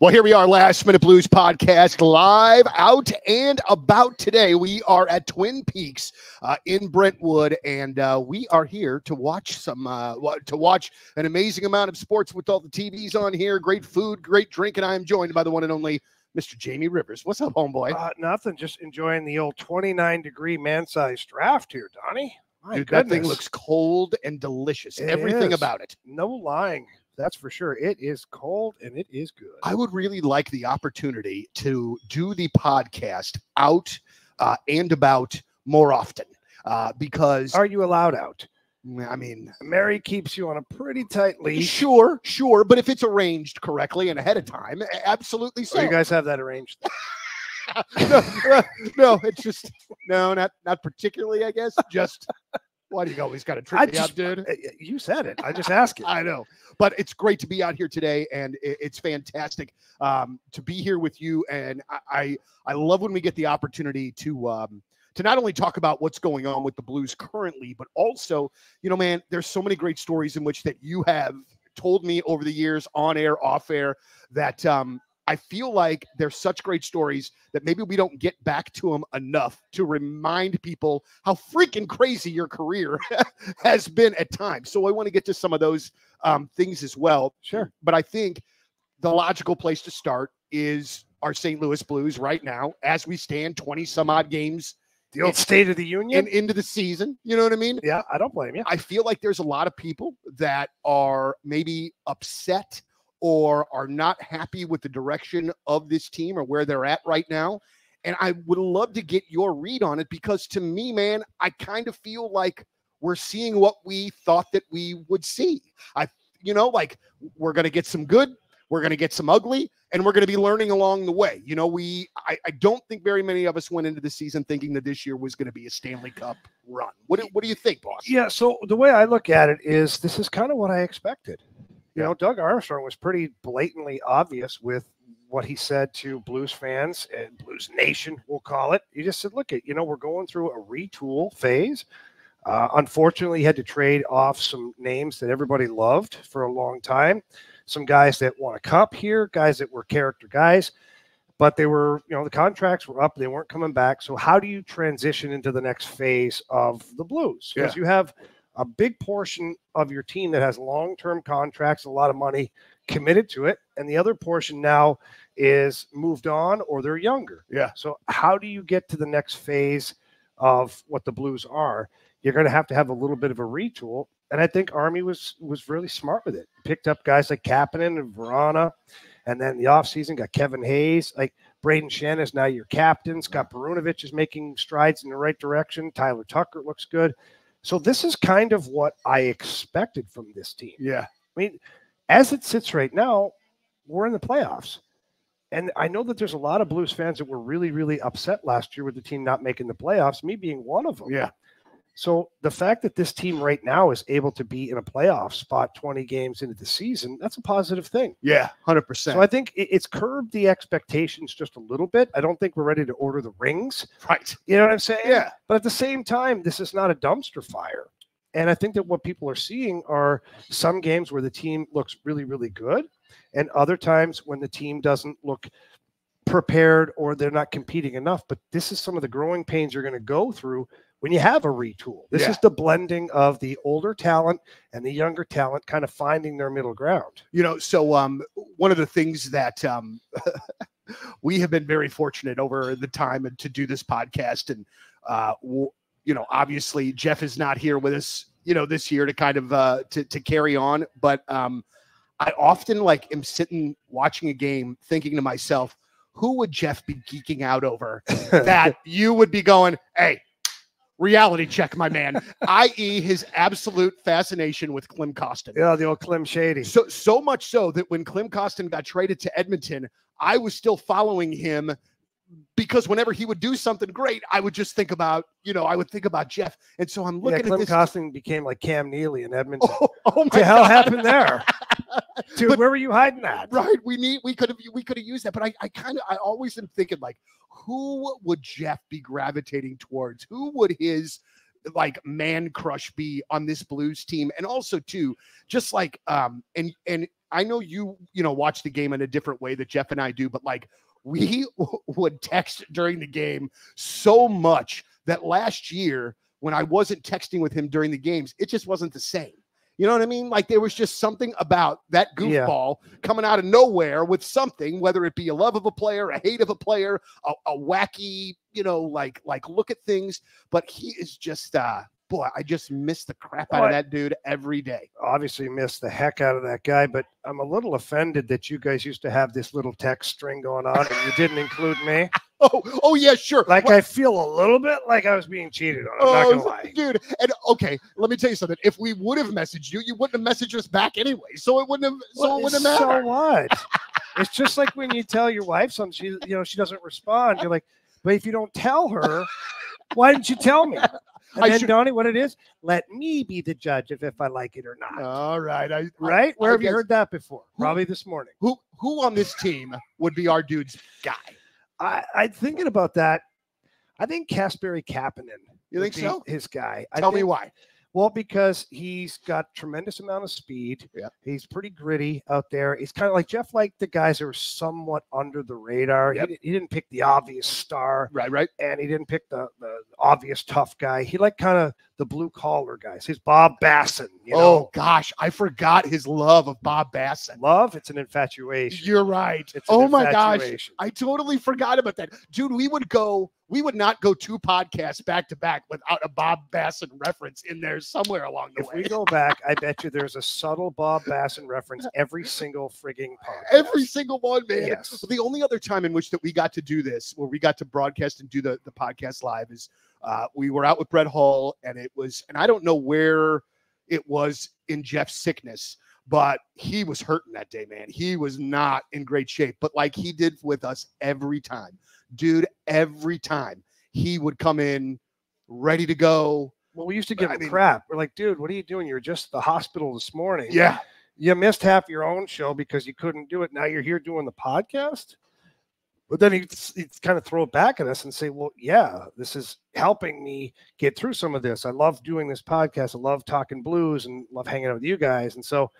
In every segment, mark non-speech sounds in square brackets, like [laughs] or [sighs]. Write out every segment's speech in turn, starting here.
Well, here we are, Last Minute Blues podcast, live out and about today. We are at Twin Peaks uh, in Brentwood, and uh, we are here to watch some uh, to watch an amazing amount of sports with all the TVs on here. Great food, great drink, and I am joined by the one and only Mr. Jamie Rivers. What's up, homeboy? Uh, nothing. Just enjoying the old 29 degree man sized draft here, Donny. My Dude, that thing looks cold and delicious. It Everything is. about it. No lying. That's for sure. It is cold and it is good. I would really like the opportunity to do the podcast out uh, and about more often uh, because. Are you allowed out? I mean, Mary keeps you on a pretty tight leash. Sure, sure, but if it's arranged correctly and ahead of time, absolutely so. Oh, you guys have that arranged? [laughs] no, [laughs] no, it's just no, not not particularly. I guess just why do you always got to trip I me just, up, dude? You said it. I just asked you. [laughs] I know, but it's great to be out here today, and it's fantastic um, to be here with you. And I, I, I love when we get the opportunity to um, to not only talk about what's going on with the Blues currently, but also, you know, man, there's so many great stories in which that you have told me over the years, on air, off air, that um, I feel like there's such great stories that maybe we don't get back to them enough to remind people how freaking crazy your career [laughs] has been at times. So I want to get to some of those um, things as well. Sure. But I think the logical place to start is our St. Louis Blues right now, as we stand 20 some odd games. The old in, State of the Union and into the season. You know what I mean? Yeah, I don't blame you. I feel like there's a lot of people that are maybe upset or are not happy with the direction of this team or where they're at right now. And I would love to get your read on it because to me, man, I kind of feel like we're seeing what we thought that we would see. I, you know, like we're going to get some good, we're going to get some ugly, and we're going to be learning along the way. You know, we, I, I don't think very many of us went into the season thinking that this year was going to be a Stanley Cup run. What, what do you think, boss? Yeah. So the way I look at it is this is kind of what I expected. You know, Doug Armstrong was pretty blatantly obvious with what he said to Blues fans and Blues Nation, we'll call it. He just said, look, at you know, we're going through a retool phase. Uh, unfortunately, he had to trade off some names that everybody loved for a long time. Some guys that won a cup here, guys that were character guys, but they were, you know, the contracts were up, they weren't coming back. So, how do you transition into the next phase of the Blues? Because yeah. you have a big portion of your team that has long term contracts, a lot of money committed to it, and the other portion now is moved on or they're younger. Yeah. So, how do you get to the next phase of what the Blues are? You're going to have to have a little bit of a retool. And I think Army was was really smart with it. Picked up guys like Kapanen and Vrana. And then the offseason got Kevin Hayes. Like Braden Schenn is now your captain. Scott Perunovich is making strides in the right direction. Tyler Tucker looks good. So this is kind of what I expected from this team. Yeah. I mean, as it sits right now, we're in the playoffs. And I know that there's a lot of Blues fans that were really, really upset last year with the team not making the playoffs, me being one of them. Yeah. So the fact that this team right now is able to be in a playoff spot 20 games into the season, that's a positive thing. Yeah, 100%. So I think it's curbed the expectations just a little bit. I don't think we're ready to order the rings. Right. You know what I'm saying? Yeah. But at the same time, this is not a dumpster fire. And I think that what people are seeing are some games where the team looks really, really good, and other times when the team doesn't look prepared or they're not competing enough. But this is some of the growing pains you're going to go through when you have a retool. This yeah. is the blending of the older talent and the younger talent kind of finding their middle ground. You know, so um, one of the things that um, [laughs] we have been very fortunate over the time to do this podcast, and uh, you know, obviously Jeff is not here with us, you know, this year to kind of uh, to to carry on, but um, I often like am sitting watching a game, thinking to myself. Who would Jeff be geeking out over [laughs] that you would be going, hey, reality check, my man, [laughs] i.e., his absolute fascination with Klim Kostin. Yeah, the old Klim Shady. So so much so that when Klim Kostin got traded to Edmonton, I was still following him because whenever he would do something great, I would just think about, you know, I would think about Jeff. And so I'm looking yeah, Klim at this. Kostin became like Cam Neely in Edmonton. Oh, oh my what the hell happened there? [laughs] Dude, but, where were you hiding that? Right. We need we could have we could have used that. But I, I kind of I always am thinking like, who would Jeff be gravitating towards? Who would his like man crush be on this blues team? And also too, just like um and and I know you, you know, watch the game in a different way that Jeff and I do, but like we [laughs] would text during the game so much that last year when I wasn't texting with him during the games, it just wasn't the same. You know what I mean? Like there was just something about that Yeah. goofball coming out of nowhere with something, whether it be a love of a player, a hate of a player, a, a wacky, you know, like like look at things. But he is just uh boy, I just miss the crap out Well, of that dude every day. Obviously, miss the heck out of that guy, but I'm a little offended that you guys used to have this little text string going on and you didn't include me. [laughs] Oh, oh yeah, sure. Like Well, I feel a little bit like I was being cheated on. I'm not oh, gonna lie. [laughs] dude. And okay, let me tell you something. If we would have messaged you, you wouldn't have messaged us back anyway. So it wouldn't have. So Well, it wouldn't have so mattered. what? [laughs] it's just like when you tell your wife something, she you know she doesn't respond. You're like, but if you don't tell her, why didn't you tell me? And I then should- Donny, what it is? Let me be the judge of if I like it or not. All right. I, right? Where I have you heard that before? Who- Probably this morning. Who who on this team would be our dude's guy? I, I'm thinking about that. I think Kasperi Kapanen. You think so? His guy. I Tell me think- why. Well, because he's got tremendous amount of speed. Yeah. He's pretty gritty out there. He's kind of like Jeff liked the guys that were somewhat under the radar. Yep. He, he didn't pick the obvious star Right, right. and he didn't pick the, the obvious tough guy. He liked kind of the blue collar guys. He's Bob Bassen. You oh gosh, I forgot his love of Bob Bassen. love, it's an infatuation. You're right. It's an oh my gosh. I totally forgot about that. Dude, we would go, we would not go two podcasts back to back without a Bob Bassen reference in there somewhere along the If way. we go back, I [laughs] bet you there's a subtle Bob Bassen reference every single frigging podcast. Every single one, man. Yes. The only other time in which that we got to do this, where we got to broadcast and do the, the podcast live, is uh, we were out with Brett Hull, and it was, and I don't know where it was in Jeff's sickness, but he was hurting that day, man. He was not in great shape, but like he did with us every time, dude. Every time he would come in ready to go. Well, we used to give I him mean- crap. We're like, dude, what are you doing? You were just at the hospital this morning. Yeah, You missed half your own show because you couldn't do it. Now you're here doing the podcast. But then he'd, he'd kind of throw it back at us and say, well, yeah, this is helping me get through some of this. I love doing this podcast. I love talking blues and love hanging out with you guys. And so,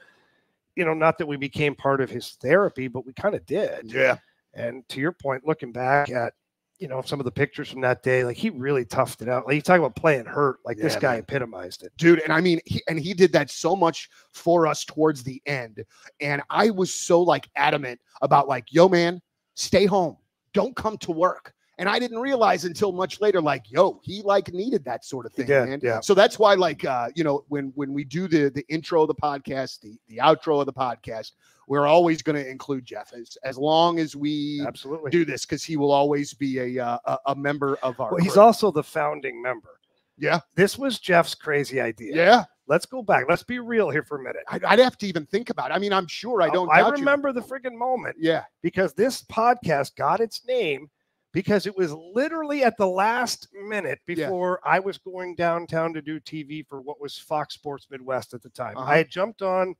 you know, not that we became part of his therapy, but we kind of did. yeah. And to your point, looking back at, you know, some of the pictures from that day, like he really toughed it out. Like you talk about playing hurt, like this guy man. epitomized it. dude and i mean he, and he did that so much for us towards the end and i was so like adamant about like yo man stay home don't come to work and i didn't realize until much later like yo he like needed that sort of thing did, man yeah. so that's why like uh you know when when we do the the intro of the podcast the the outro of the podcast we're always going to include jeff as as long as we Absolutely. do this because he will always be a uh, a, a member of our Well, he's also the founding member. yeah This was Jeff's crazy idea. yeah Let's go back. Let's be real here for a minute. I'd, I'd have to even think about it. I mean, I'm sure I don't. I doubt you. remember the friggin' moment Yeah. because this podcast got its name because it was literally at the last minute Yeah. before I was going downtown to do TV for what was Fox Sports Midwest at the time. Uh-huh. I had jumped on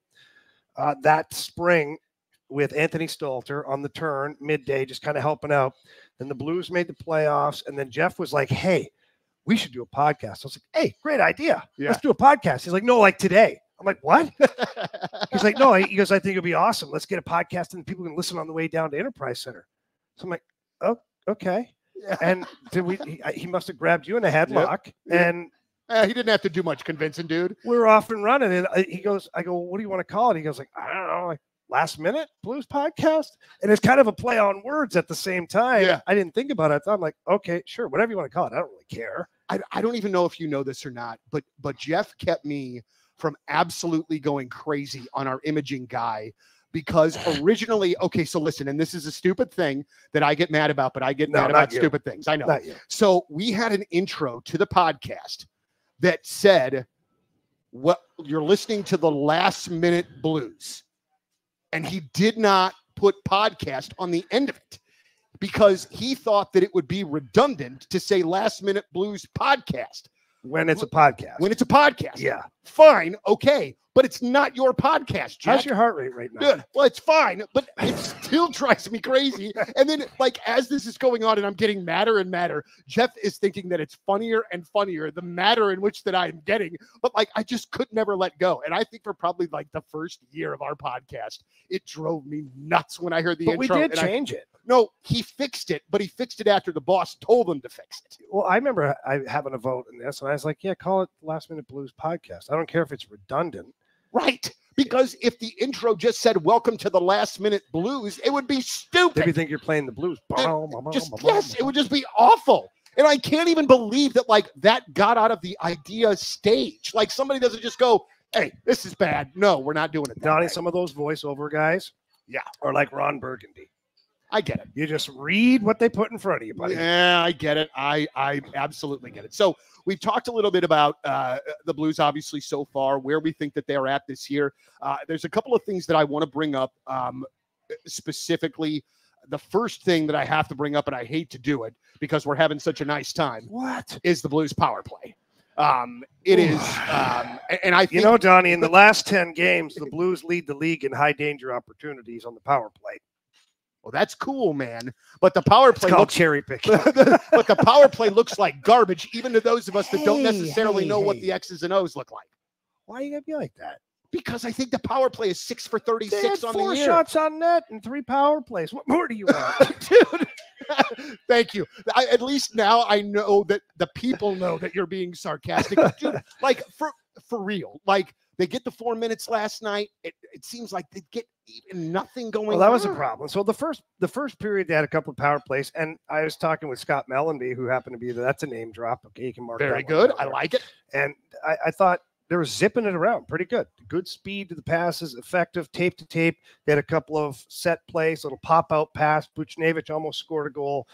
uh, that spring with Anthony Stalter on the turn midday, just kind of helping out. Then the Blues made the playoffs, and then Jeff was like, "Hey, we should do a podcast." I was like, "Hey, great idea. Yeah. Let's do a podcast." He's like, "No, like today." I'm like, "What?" [laughs] He's like, "No," he goes, "I think it'll be awesome. Let's get a podcast and people can listen on the way down to Enterprise Center." So I'm like, "Oh, okay." Yeah. And did we? He, he must have grabbed you in a headlock, Yeah. and Eh, he didn't have to do much convincing, dude. we're off and running. And I- he goes, I go, what do you want to call it? He goes, like, I don't know, like last minute blues podcast. And it's kind of a play on words at the same time. Yeah. I didn't think about it. I'm like, okay, sure, whatever you want to call it. I don't really care. I, I don't even know if you know this or not, but but Jeff kept me from absolutely going crazy on our imaging guy because [sighs] originally, okay, so listen, and this is a stupid thing that I get mad about, but I get No, mad about you. stupid things. I know. So we had an intro to the podcast that said, "What you're listening to the last minute blues," and he did not put podcast on the end of it because he thought that it would be redundant to say last minute blues podcast When it's a podcast. when it's a podcast. yeah. Fine, okay. But it's not your podcast, Jack. How's your heart rate right now? Good. Well, it's fine, but it still [laughs] drives me crazy. And then, like, as this is going on and I'm getting madder and madder, Jeff is thinking that it's funnier and funnier the matter in which that I'm getting. But like, I just could never let go. And I think for probably like the first year of our podcast, it drove me nuts when I heard the But we did and I- change it. no, he fixed it, but he fixed it after the boss told him to fix it. Well, I remember I having a vote in this, and I was like, "Yeah, call it Last Minute Blues Podcast." I don't care if it's redundant. Right. Because if the intro just said "Welcome to the Last Minute Blues," it would be stupid. Maybe think you're playing the blues. just yes, it would just be awful. And I can't even believe that like that got out of the idea stage. Like somebody doesn't just go, "Hey, this is bad." No, we're not doing it. Donny, way. some of those voiceover guys, Yeah. are like Ron Burgundy. I get it. You just read what they put in front of you, buddy. Yeah, I get it. I I absolutely get it. So we've talked a little bit about uh, the Blues, obviously so far, where we think that they're at this year. Uh, there's a couple of things that I want to bring up um, specifically. The first thing that I have to bring up, and I hate to do it because we're having such a nice time, What? is the Blues power play. Um, it is, um, and I think You know, Donny, in the last 10 games, the Blues lead the league in high danger opportunities on the power play. Well, that's cool, man. But the power play looks cherry picking. [laughs] but the power play looks like [laughs] garbage, even to those of us that don't necessarily hey, know what the X's and O's look like. Why are you gonna be like that? Because I think the power play is six for 36 on four the year. shots on net and three power plays. What more do you want? [laughs] Dude, thank you. I, at least now I know that the people know that you're being sarcastic. Dude, like for for real. Like they get the four minutes last night. It, it seems like they get even nothing going well, that was a problem. So the first the first period they had a couple of power plays, and I was talking with Scott Mellanby, who happened to be there. That's a name drop. Okay, you can mark. Very that good. I like it. and I, I thought they were zipping it around pretty good. Good speed to the passes, effective tape to tape. They had a couple of set plays, little pop out pass. Buchnevich almost scored a goal.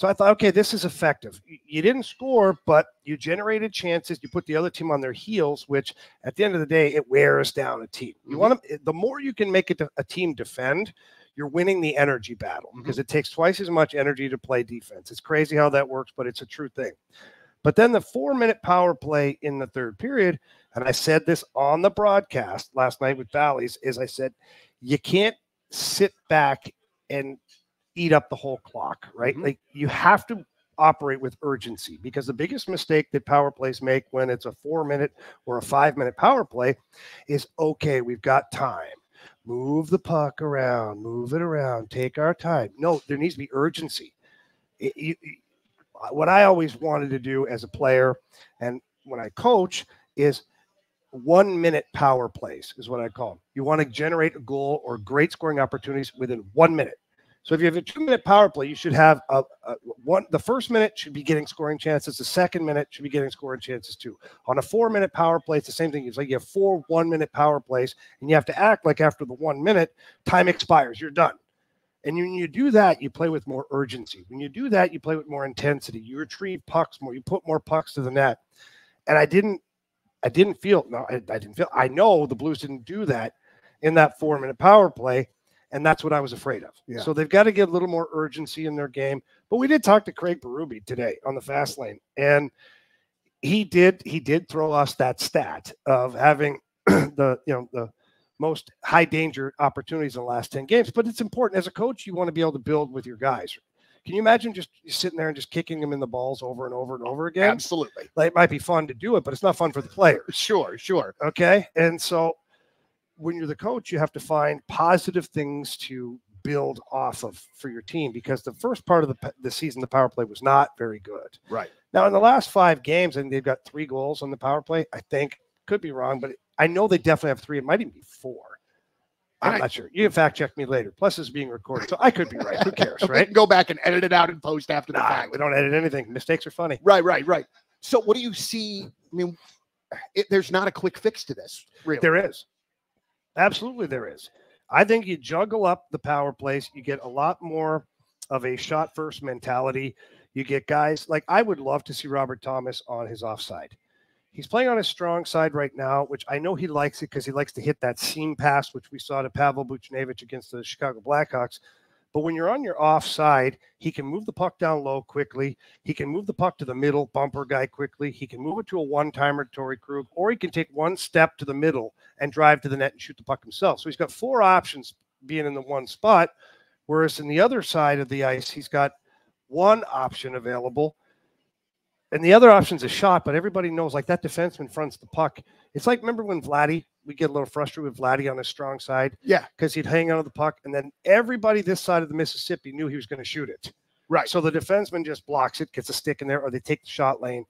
So I thought, okay, this is effective. You, didn't score, but you generated chances. You put the other team on their heels, which at the end of the day, it wears down a team. You Mhm. want to, the more you can make it a team defend, you're winning the energy battle because it takes twice as much energy to play defense. It's crazy how that works, but it's a true thing. But then the four minute power play in the third period, and I said this on the broadcast last night with Bally's, is I said, you can't sit back and eat up the whole clock, right? Mhm. Like you have to operate with urgency because the biggest mistake that power plays make when it's a four minute or a five minute power play is okay, we've got time. Move the puck around, move it around, take our time. No, there needs to be urgency. It- you- you- what I always wanted to do as a player and when I coach is one minute power plays is what I call them. You want to generate a goal or great scoring opportunities within one minute. So if you have a two minute power play, you should have a, a one. The first minute should be getting scoring chances. The second minute should be getting scoring chances too. On a four minute power play, it's the same thing. It's like you have four one minute power plays, and you have to act like after the one minute, time expires. You're done. And when you do that, you play with more urgency. When you do that, you play with more intensity. You retrieve pucks more. You put more pucks to the net. And I didn't, I didn't feel no, I, I didn't feel. I know the Blues didn't do that in that four minute power play, and that's what I was afraid of. Yeah. So they've got to get a little more urgency in their game. But we did talk to Craig Berube today on the fast lane, and he did he did throw us that stat of having [clears throat] the you know the most high danger opportunities in the last 10 games. But it's important as a coach, you want to be able to build with your guys. Can you imagine just sitting there and just kicking them in the balls over and over and over again? Absolutely. Like it might be fun to do it, but it's not fun for the players. [laughs] Sure, sure. Okay. And so when you're the coach, you have to find positive things to build off of for your team because the first part of the, the season, the power play was not very good. Right. Now, in the last five games, I think they've got three goals on the power play. I think could be wrong, but I know they definitely have three. It might even be four. I'm not sure. You can fact check me later. Plus, it's being recorded, so I could be right. Who cares, [laughs] right? go back and edit it out and post after the Nah, fact. we don't edit anything. Mistakes are funny. Right, right, right. So, what do you see? I mean, it, there's not a quick fix to this, really. There is. Absolutely, there is. I think you juggle up the power plays. You get a lot more of a shot first mentality. You get guys like I would love to see Robert Thomas on his offside. He's playing on his strong side right now, which I know he likes it because he likes to hit that seam pass, which we saw to Pavel Buchnevich against the Chicago Blackhawks. But when you're on your offside, he can move the puck down low quickly. He can move the puck to the middle bumper guy quickly. He can move it to a one timer, Torey Krug, or he can take one step to the middle and drive to the net and shoot the puck himself. So he's got four options being in the one spot. Whereas in the other side of the ice, he's got one option available. And the other option is a shot, but everybody knows like that defenseman fronts the puck. It's like remember when Vladdy, we get a little frustrated with Vladdy on his strong side. Yeah. Because he'd hang on to the puck, and then everybody this side of the Mississippi knew he was going to shoot it. Right. So the defenseman just blocks it, gets a stick in there, or they take the shot lane.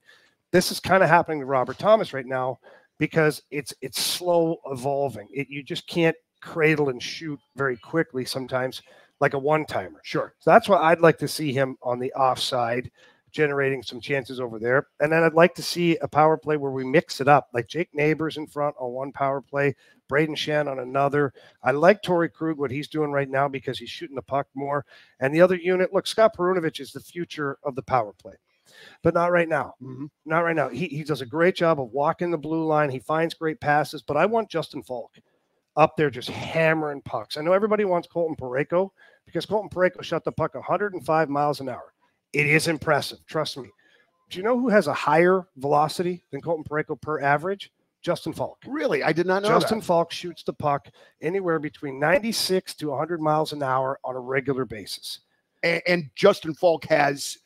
This is kind of happening to Robert Thomas right now because it's it's slow evolving. It, you just can't cradle and shoot very quickly sometimes like a one timer. Sure. So that's why I'd like to see him on the offside, generating some chances over there. And then I'd like to see a power play where we mix it up, like Jake Neighbours in front on one power play, Braden Schenn on another. I like Torey Krug, what he's doing right now because he's shooting the puck more. And the other unit, look, Scott Perunovich is the future of the power play. But not right now. Mhm. Not right now. He, he does a great job of walking the blue line. He finds great passes, but I want Justin Faulk up there just hammering pucks. I know everybody wants Colton Parayko because Colton Parayko shot the puck 105 miles an hour. It is impressive. Trust me. Do you know who has a higher velocity than Colton Parayko per average? Justin Faulk. Really? I did not know Justin that. Faulk shoots the puck anywhere between 96 to 100 miles an hour on a regular basis. And, and Justin Faulk has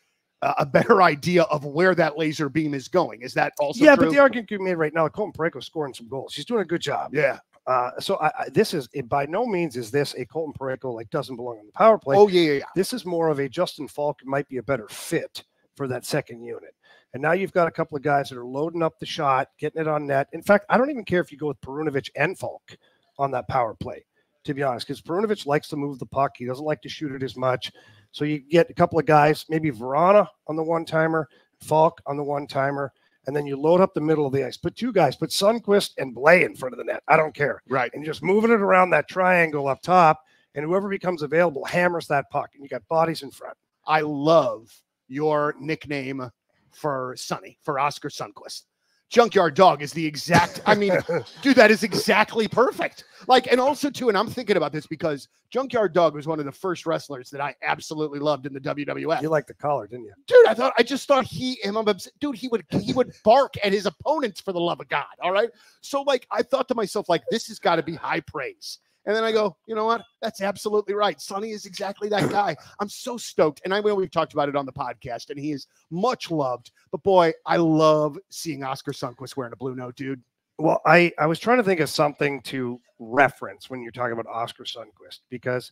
uh, a better idea of where that laser beam is going. Is that also yeah, true? but the argument you made right now, Colton Parayko's scoring some goals. He's doing a good job. yeah. Uh, so I, I, this is it, by no means is this a Colton Parayko like doesn't belong on the power play. Oh yeah, yeah, yeah. This is more of a Justin Faulk might be a better fit for that second unit. And now you've got a couple of guys that are loading up the shot, getting it on net. In fact, I don't even care if you go with Perunovich and Faulk on that power play, to be honest, because Perunovich likes to move the puck. He doesn't like to shoot it as much. So you get a couple of guys, maybe Vrana on the one timer, Faulk on the one timer, and then you load up the middle of the ice. Put two guys, put Sundqvist and Blais in front of the net. I don't care. Right. And just moving it around that triangle up top, and whoever becomes available hammers that puck, and you got bodies in front. I love your nickname for Sonny, for Oskar Sundqvist. Junkyard Dog is the exact, I mean, [laughs] dude, that is exactly perfect. Like, and also too, and I'm thinking about this because Junkyard Dog was one of the first wrestlers that I absolutely loved in the WWF. you liked the collar, didn't you? dude, I thought I just thought he him I'm obs- dude, he would he would [laughs] bark at his opponents for the love of God. All right. So like I thought to myself, like, this has got to be high praise. And then I go, you know what? That's absolutely right. Sonny is exactly that guy. I'm so stoked. And I know we've talked about it on the podcast, and he is much loved. But boy, I love seeing Oskar Sundqvist wearing a blue note, dude. Well, I, I was trying to think of something to reference when you're talking about Oskar Sundqvist because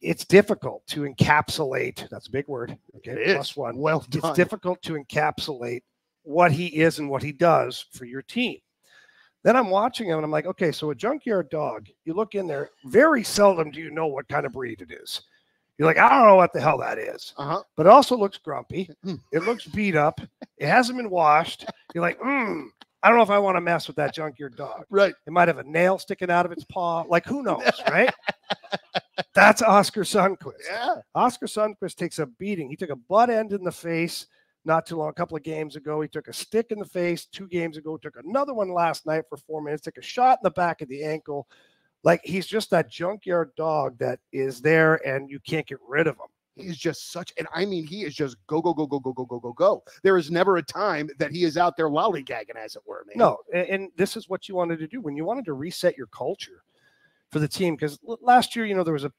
it's difficult to encapsulate. That's a big word. Okay, It is. plus one. Well It's difficult to encapsulate what he is and what he does for your team. Then I'm watching him and I'm like, okay, so a junkyard dog, you look in there, very seldom do you know what kind of breed it is. You're like, I don't know what the hell that is. Uh-huh. But it also looks grumpy. [laughs] Hmm. It looks beat up. It hasn't been washed. You're like, hmm, I don't know if I want to mess with that junkyard dog. Right. It might have a nail sticking out of its paw. Like, who [laughs] knows, right? That's Oskar Sundqvist. Yeah. Oskar Sundqvist takes a beating. He took a butt end in the face not too long, a couple of games ago. He took a stick in the face two games ago, took another one last night for four minutes, took a shot in the back of the ankle. Like he's just that junkyard dog that is there and you can't get rid of him. He is just such, and I mean, he is just go, go, go, go, go, go, go, go, go. There is never a time that he is out there lollygagging, as it were, man. No, a- and, this is what you wanted to do when you wanted to reset your culture for the team. Because last year, you know, there was a,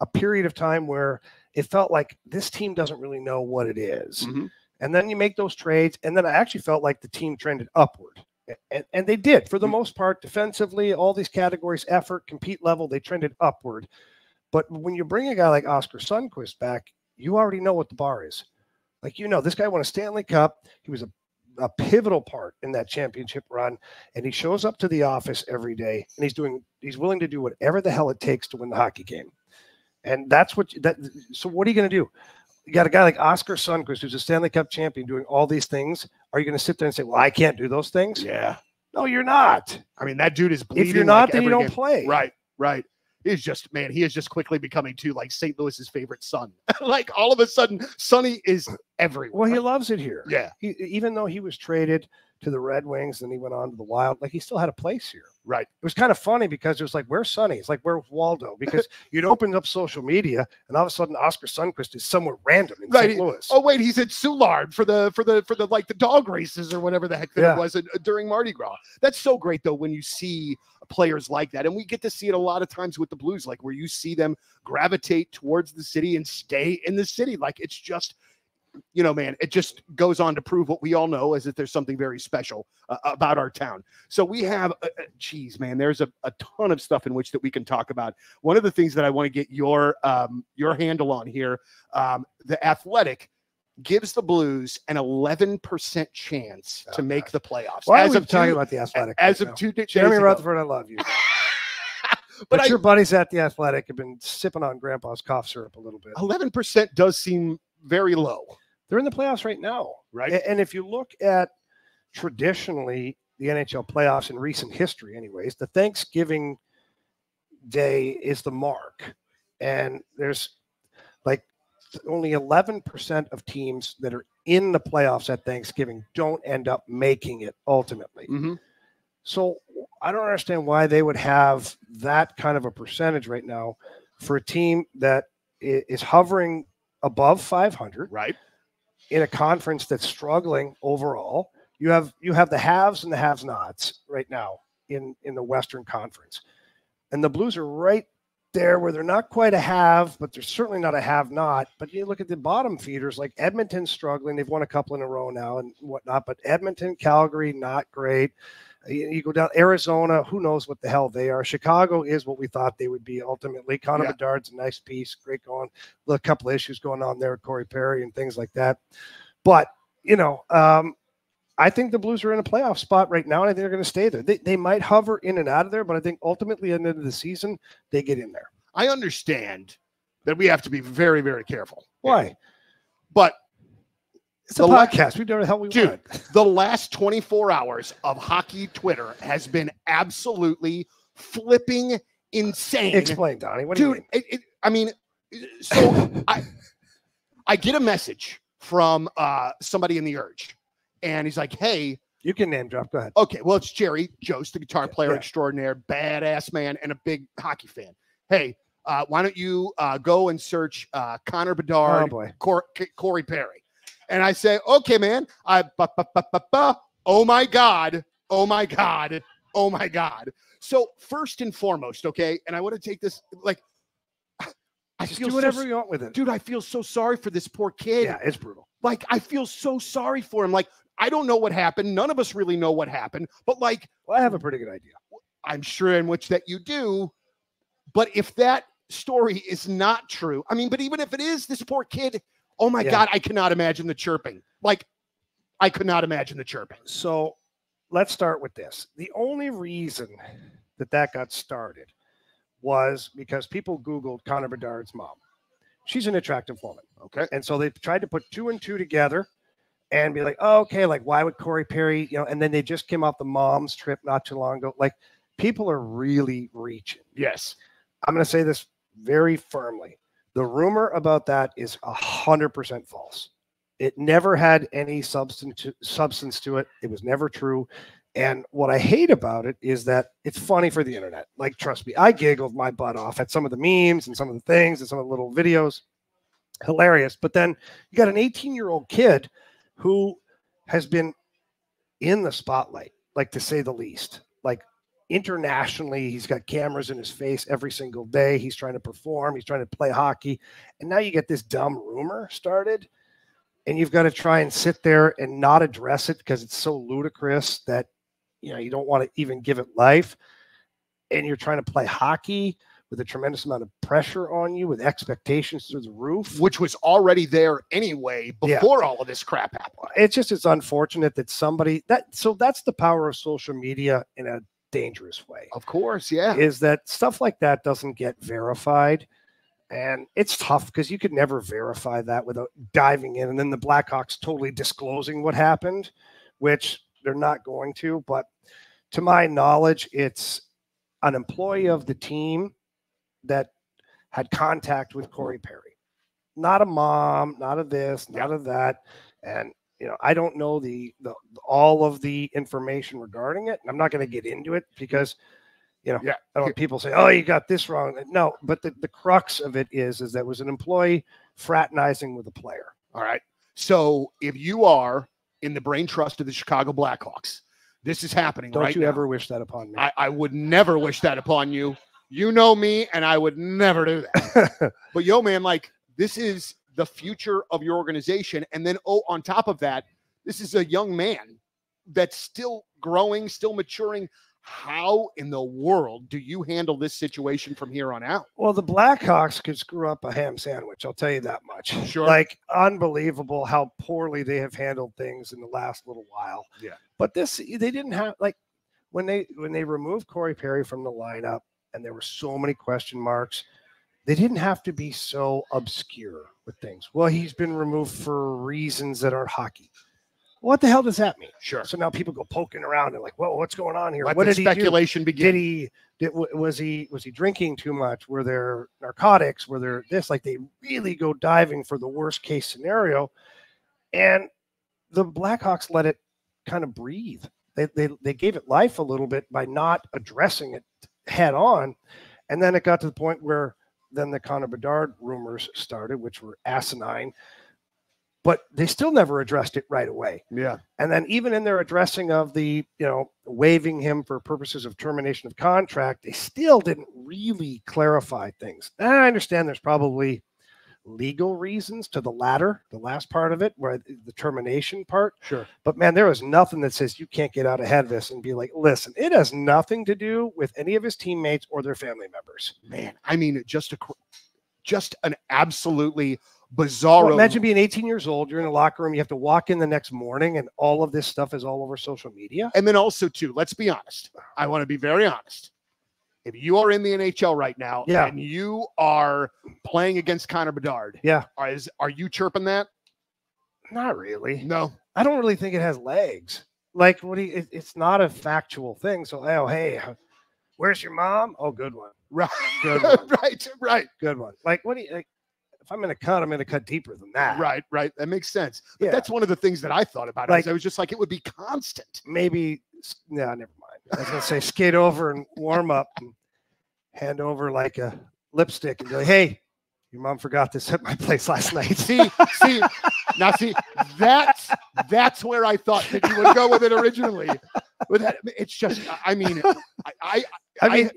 a period of time where it felt like this team doesn't really know what it is. Mhm. And then you make those trades, and then I actually felt like the team trended upward. And, and they did for the Mm. most part, defensively, all these categories, effort, compete level, they trended upward. But when you bring a guy like Oskar Sundqvist back, you already know what the bar is. Like, you know, this guy won a Stanley Cup. He was a, a pivotal part in that championship run. And he shows up to the office every day and he's doing, he's willing to do whatever the hell it takes to win the hockey game. And that's what that. So what are you going to do? You got a guy like Oskar Sundqvist, who's a Stanley Cup champion, doing all these things. Are you going to sit there and say, "Well, I can't do those things"? Yeah. No, you're not. I mean, that dude is bleeding. If you're not, like then you don't game. play. Right, right. He's just man. He is just quickly becoming too like St. Louis's favorite son. [laughs] like all of a sudden, Sonny is everywhere. Well, he loves it here. yeah, He, even though he was traded to the Red Wings, and he went on to the Wild. Like he still had a place here. Right. It was kind of funny because it was like, where's Sonny? It's like, where's Waldo? [laughs] Because you'd open up social media, and all of a sudden, Oskar Sundqvist is somewhere random in Right. St. Louis. Oh wait, he's at Soulard for the for the for the like the dog races or whatever the heck that Yeah. was uh, during Mardi Gras. That's so great though when you see players like that, and we get to see it a lot of times with the Blues, like where you see them gravitate towards the city and stay in the city. Like it's just, you know, man, it just goes on to prove what we all know is that there's something very special uh, about our town. So we have, uh, uh, geez, man, there's a, a ton of stuff in which that we can talk about. One of the things that I want to get your um, your handle on here, um, the athletic gives the Blues an 11% chance to Oh, make gosh. the playoffs. Why as are we of talking two, about the athletic? as right of two days Jeremy ago. Rutherford, I love you. [laughs] but But I, your buddies at the athletic have been sipping on grandpa's cough syrup a little bit. 11% does seem very low, They're in the playoffs right now. right? And if you look at traditionally the NHL playoffs in recent history, anyways, the Thanksgiving day is the mark. And there's like only 11% of teams that are in the playoffs at Thanksgiving don't end up making it ultimately. Mhm. So I don't understand why they would have that kind of a percentage right now for a team that is hovering above 500 Right. In a conference that's struggling overall. You have you have the haves and the have nots right now in in the Western Conference, and the Blues are right there where they're not quite a have, but they're certainly not a have not. But you look at the bottom feeders like Edmonton struggling; they've won a couple in a row now and whatnot. But Edmonton, Calgary, not great. You, go down Arizona, who knows what the hell they are. Chicago is what we thought they would be ultimately. Connor Yeah. Bedard's a nice piece, great going. A couple of issues going on there with Corey Perry and things like that. But you know, um, I think the Blues are in a playoff spot right now, and I think they're going to stay there. They, they might hover in and out of there, but I think ultimately at the end of the season, they get in there. I understand that we have to be very, very careful. Why? But It's a The la- podcast. We do what the hell we Dude, want. [laughs] the last 24 hours of hockey Twitter has been absolutely flipping insane. Explain, Donny. What do you Dude, mean? it, it, I mean, so I I get a message from uh somebody in the urge, and he's like, Hey, You can name drop. Go ahead. okay, well, it's Jerry Jost, the guitar player Yeah. extraordinaire, badass man, and a big hockey fan. Hey, uh, why don't you uh, go and search uh, Connor Oh Bedard, boy. Cor- Corey Perry. And I say, okay, man. I ba, ba, ba, ba, ba. oh my God. Oh my God. Oh my God. So first and foremost, okay, and I want to take this like I Just feel do so whatever s- you want with it. dude, I feel so sorry for this poor kid. Yeah, it's brutal. Like I feel so sorry for him. Like I don't know what happened. None of us really know what happened, but like Well, I have a pretty good idea. I'm sure in which that you do. But if that story is not true, I mean, but even if it is, this poor kid, oh my Yeah. God, I cannot imagine the chirping. Like, I could not imagine the chirping. So let's start with this. The only reason that that got started was because people Googled Connor Bedard's mom. She's an attractive woman. Okay. And so they tried to put two and two together and be like, oh, okay, like why would Corey Perry, you know, and then they just came off the mom's trip not too long ago. Like people are really reaching. Yes. I'm going to say this very firmly. The rumor about that is 100% false. It never had any substance to, substance to it. It was never true. And what I hate about it is that it's funny for the internet. Like, trust me, I giggled my butt off at some of the memes and some of the things and some of the little videos. Hilarious. But then you got an 18 year old kid who has been in the spotlight, like to say the least. Internationally. He's got cameras in his face every single day. He's trying to perform, he's trying to play hockey. And now you get this dumb rumor started, and you've got to try and sit there and not address it because it's so ludicrous that you know you don't want to even give it life. And you're trying to play hockey with a tremendous amount of pressure on you, with expectations through the roof. Which was already there anyway Yeah. before all of this crap happened. It's just it's unfortunate that somebody that so that's the power of social media in a dangerous way. Of course. Yeah. is that stuff like that doesn't get verified. And it's tough because you could never verify that without diving in. And then the Blackhawks totally disclosing what happened, which they're not going to. But to my knowledge, it's an employee of the team that had contact with Corey Perry. Not a mom, not a this, not a that. And you know, I don't know the, the all of the information regarding it. I'm not going to get into it because, you know, Yeah. I don't [laughs] people say, "Oh, you got this wrong." No, but the, the crux of it is is that was an employee fraternizing with a player. All right. So if you are in the brain trust of the Chicago Blackhawks, this is happening Don't right you now. ever wish that upon me? I, I would never wish that upon you. You know me, and I would never do that. [laughs] but yo, man, like this is the future of your organization. And then, oh, on top of that, this is a young man that's still growing, still maturing. How in the world do you handle this situation from here on out? Well, the Blackhawks could screw up a ham sandwich. I'll tell you that much. Sure. Like unbelievable how poorly they have handled things in the last little while. Yeah. But this they didn't have like when they when they removed Corey Perry from the lineup and there were so many question marks, they didn't have to be so obscure with things. Well, he's been removed for reasons that aren't hockey. What the hell does that mean? Sure. So now people go poking around and like, whoa, what's going on here? Let what did he do? speculation begin. did he did, was he was he drinking too much were there narcotics were there this like they really go diving for the worst case scenario and the blackhawks let it kind of breathe they, they they gave it life a little bit by not addressing it head on and then it got to the point where then the Connor Bedard rumors started which were asinine but they still never addressed it right away Yeah. and then even in their addressing of the, you know, waiving him for purposes of termination of contract, they still didn't really clarify things. And I understand there's probably legal reasons to the latter, the last part of it, where the termination part. Sure. But man, there was nothing that says you can't get out ahead of this and be like, listen, it has nothing to do with any of his teammates or their family members. Man, I mean, just a just an absolutely bizarre. Well, imagine being 18 years old, you're in a locker room, you have to walk in the next morning, and all of this stuff is all over social media. And then also too, let's be honest. I want to be very honest. If you are in the NHL right now Yeah. and you are playing against Connor Bedard, Yeah. are, is, are you chirping that? Not really. No. I don't really think it has legs. Like, what do you, it, it's not a factual thing. So, oh, hey, where's your mom? Oh, good one. Right. Good [laughs] one. right. Right. Good one. Like, what do you, like, if I'm going to cut, I'm going to cut deeper than that. Right. Right. That makes sense. But Yeah. that's one of the things that I thought about. it, Like- I was just like, it would be constant. Maybe, no, never mind. I was going to say skate over and warm up and hand over like a lipstick and be like, hey, your mom forgot this at my place last night. [laughs] See, see, now see, that's that's where I thought that you would go with it originally. With that, it's just, I mean, I, I, I mean,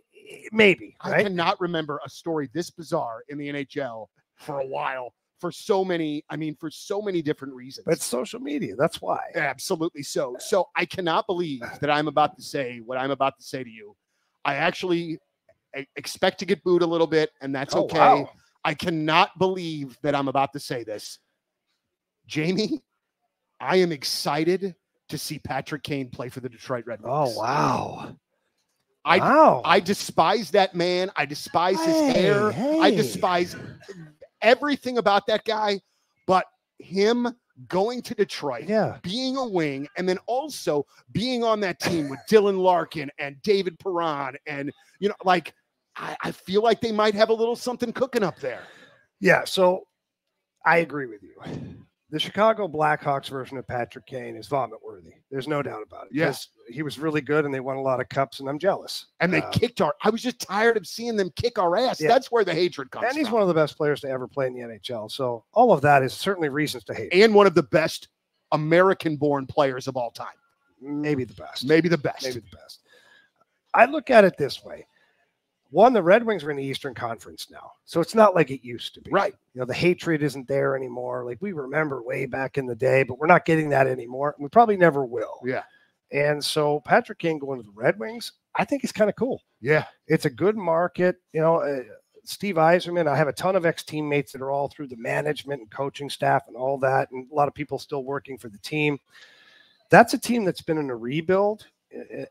maybe, I right? cannot remember a story this bizarre in the NHL for a while for so many, I mean, for so many different reasons. But social media. That's why. Absolutely so. So I cannot believe that I'm about to say what I'm about to say to you. I actually expect to get booed a little bit, and that's Oh, okay. wow. I cannot believe that I'm about to say this. Jamie, I am excited to see Patrick Kane play for the Detroit Red oh, Wings. Oh, wow. I wow. I despise that man. I despise his hair. Hey, I despise everything about that guy, but him going to Detroit, yeah. being a wing, and then also being on that team with Dylan Larkin and David Perron, and you know, like I, I feel like they might have a little something cooking up there. Yeah, so I agree with you. The Chicago Blackhawks version of Patrick Kane is vomit worthy. There's no doubt about it. Yes. He was really good and they won a lot of cups, and I'm jealous. And they Uh, kicked our. I was just tired of seeing them kick our ass. Yeah. That's where the hatred comes from. and he's from. one of the best players to ever play in the NHL. So all of that is certainly reasons to hate. him. and one of the best American-born players of all time. Maybe the best. Maybe the best. Maybe the best. I look at it this way. One, the Red Wings are in the Eastern Conference now. So it's not like it used to be. Right. You know, the hatred isn't there anymore. Like we remember way back in the day, but we're not getting that anymore. We probably never will. Yeah. And so Patrick Kane going to the Red Wings, I think is kind of cool. Yeah. It's a good market. You know, uh, Steve Yzerman, I have a ton of ex teammates that are all through the management and coaching staff and all that, and a lot of people still working for the team. That's a team that's been in a rebuild,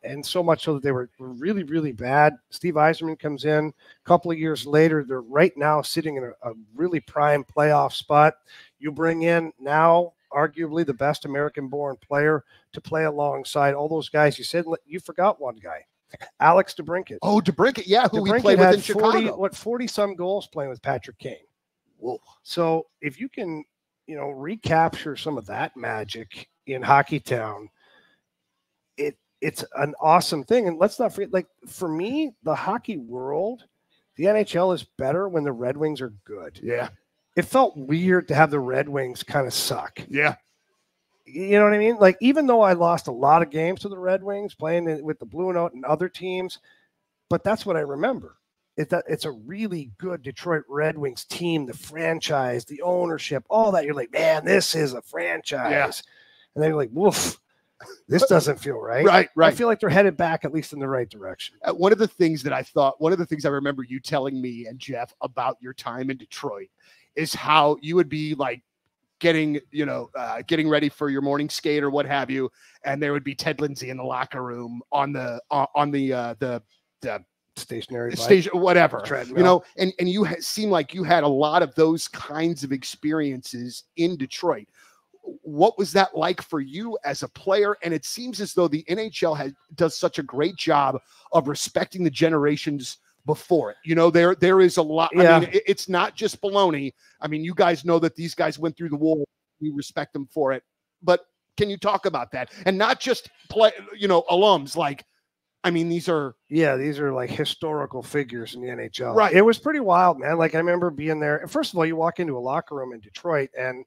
and so much so that they were, were really, really bad. Steve Yzerman comes in a couple of years later. They're right now sitting in a, a really prime playoff spot. You bring in now arguably the best American born player to play alongside all those guys. You said you forgot one guy, Alex DeBrincat. Oh, DeBrincat, yeah, who we played with in 40, Chicago. what 40 some goals playing with Patrick Kane. Whoa. So if you can you know, recapture some of that magic in Hockey Town, it it's an awesome thing. And let's not forget, like for me, the hockey world, the NHL is better when the Red Wings are good. Yeah. It felt weird to have the Red Wings kind of suck. Yeah. You know what I mean? Like even though I lost a lot of games to the Red Wings playing with the Blue Note and other teams, but that's what I remember. It, it's a really good Detroit Red Wings team, the franchise, the ownership, all that. You're like, man, this is a franchise. Yeah. And then you're like, woof, this doesn't feel right. Right, right. I feel like they're headed back at least in the right direction. Uh, one of the things that I thought, one of the things I remember you telling me and Jeff about your time in Detroit is how you would be like getting, you know, uh, getting ready for your morning skate or what have you, and there would be Ted Lindsay in the locker room on the on, on the uh, the the Stationary station, whatever. treadmill. You know, and and you ha- seem like you had a lot of those kinds of experiences in Detroit. What was that like for you as a player? And it seems as though the NHL has does such a great job of respecting the generations before it. You know, there there is a lot. Yeah. I mean, it- it's not just baloney. I mean, you guys know that these guys went through the war. We respect them for it. But can you talk about that? And not just play, you know, alums. Like, I mean, these are Yeah, these are like historical figures in the NHL. Right. It was pretty wild, man. Like I remember being there. First of all, you walk into a locker room in Detroit, and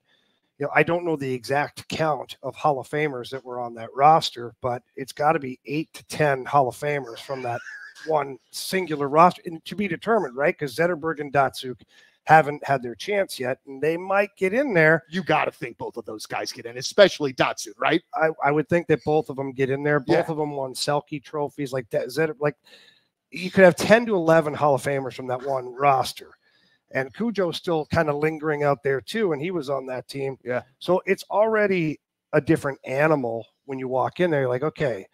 you know I don't know the exact count of Hall of Famers that were on that roster, but it's got to be eight to ten Hall of Famers from that one singular roster, and to be determined, right? Because Zetterberg and Datsyuk haven't had their chance yet, and they might get in there. you got to think both of those guys get in, especially Datsyuk, right? I, I would think that both of them get in there. Both Yeah. of them won Selke trophies like that. That like you could have 10 to 11 Hall of Famers from that one roster. And Cujo's still kind of lingering out there too. And he was on that team. Yeah. So it's already a different animal when you walk in there. You're like, okay,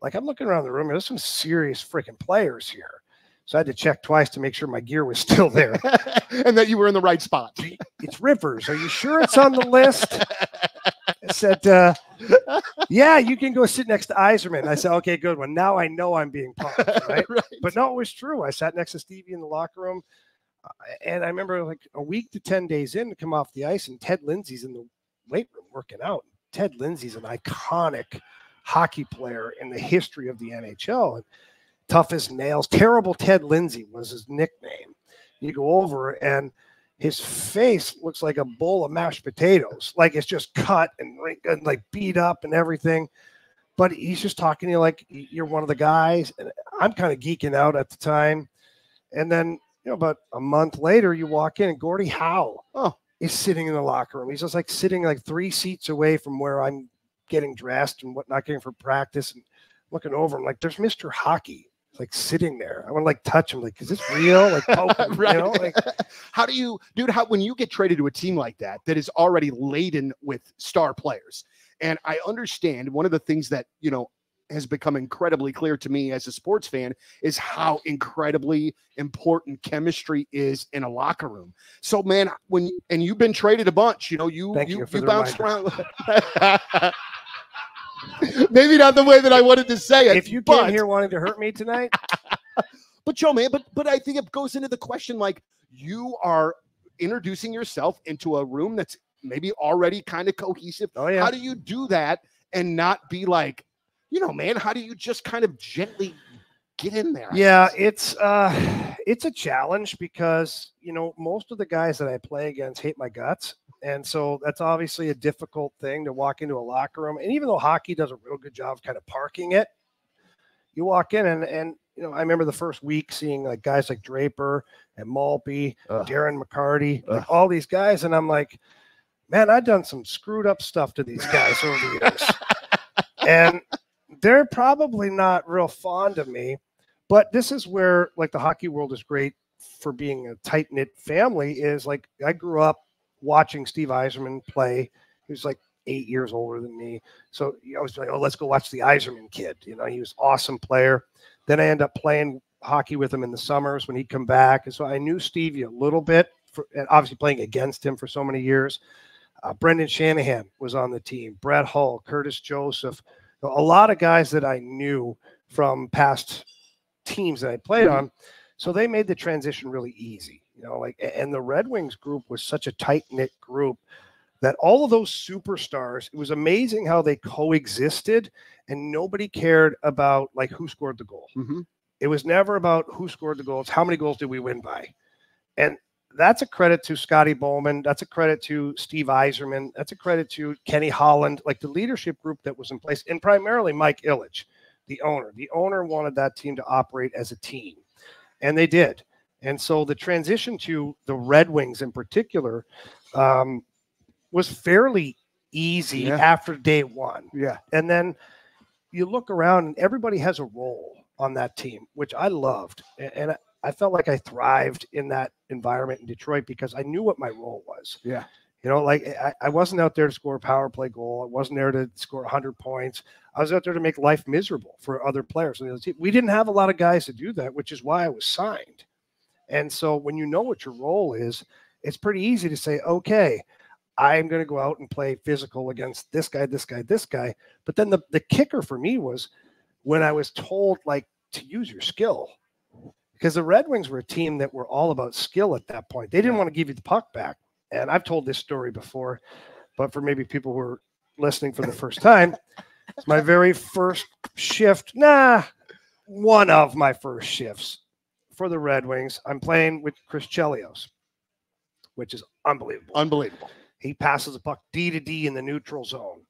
like I'm looking around the room. There's some serious freaking players here. So I had to check twice to make sure my gear was [laughs] still there. [laughs] and that you were in the right spot. it's Rivers. Are you sure it's on the list? I said, uh, yeah, you can go sit next to Yzerman. I said, okay, good one. Now I know I'm being punked, [laughs] right? right. But no, it was true. I sat next to Stevie in the locker room. And I remember like a week to 10 days in to come off the ice, and Ted Lindsay's in the weight room working out. Ted Lindsay's an iconic hockey player in the history of the NHL. And tough as nails. Terrible Ted Lindsay was his nickname. You go over and his face looks like a bowl of mashed potatoes, like it's just cut and, and like beat up and everything. But he's just talking to you like you're one of the guys. And I'm kind of geeking out at the time. And then, you know, about a month later, you walk in and Gordie Howe Oh. is sitting in the locker room. He's just like sitting like three seats away from where I'm getting dressed and whatnot, getting for practice and looking over. I'm like, there's Mr. Hockey. It's like sitting there. I want to like touch him. Like, is this real? Like, [laughs] him, right. you know, like [laughs] how do you, dude? How when you get traded to a team like that that is already laden with star players, and I understand one of the things that you know has become incredibly clear to me as a sports fan is how incredibly important chemistry is in a locker room. So, man, when and you've been traded a bunch, you know, you Thank you, you you bounced around. [laughs] Maybe not the way that I wanted to say it. if you came here wanting to hurt me tonight, [laughs] but Joe, man, but but I think it goes into the question like you are introducing yourself into a room that's maybe already kind of cohesive. oh yeah, How do you do that and not be like, you know, man, how do you just kind of gently get in there? Yeah, it's uh [sighs] it's a challenge because you know most of the guys that I play against hate my guts. And so that's obviously a difficult thing to walk into a locker room. And even though hockey does a real good job of kind of parking it, you walk in and and you know, I remember the first week seeing like guys like Draper and Maltby, Ugh. Darren McCarty, like all these guys, and I'm like, man, I've done some screwed up stuff to these guys over the years. [laughs] and they're probably not real fond of me. But this is where like the hockey world is great for being a tight knit family. Is like I grew up watching Steve Yzerman play. He was like eight years older than me, so I was like, oh, let's go watch the Yzerman kid. You know, he was awesome player. Then I end up playing hockey with him in the summers when he'd come back, and so I knew Stevie a little bit. For, and obviously playing against him for so many years. Uh, Brendan Shanahan was on the team. Brett Hull, Curtis Joseph, a lot of guys that I knew from past teams that I played on. So they made the transition really easy, you know, like, and the Red Wings group was such a tight knit group that all of those superstars, it was amazing how they coexisted and nobody cared about like who scored the goal. Mm-hmm. It was never about who scored the goals, how many goals did we win by? And that's a credit to Scotty Bowman. That's a credit to Steve Yzerman. That's a credit to Kenny Holland, like the leadership group that was in place, and primarily Mike Ilitch, the owner. The owner wanted that team to operate as a team, and they did. And so the transition to the Red Wings in particular um, was fairly easy Yeah. after day one. Yeah. And then you look around and everybody has a role on that team, which I loved. A- And I- felt like I thrived in that environment in Detroit because I knew what my role was. Yeah. You know, like I, I wasn't out there to score a power play goal. I wasn't there to score 100 points. I was out there to make life miserable for other players. on the other team. We didn't have a lot of guys to do that, which is why I was signed. And so when you know what your role is, it's pretty easy to say, okay, I'm going to go out and play physical against this guy, this guy, this guy. But then the, the kicker for me was when I was told like to use your skill. Because the Red Wings were a team that were all about skill at that point. They didn't want to give you the puck back. And I've told this story before, but for maybe people who are listening for the first time, it's my very first shift. Nah, one of my first shifts for the Red Wings. I'm playing with Chris Chelios, which is unbelievable. Unbelievable. He passes the puck D to D in the neutral zone.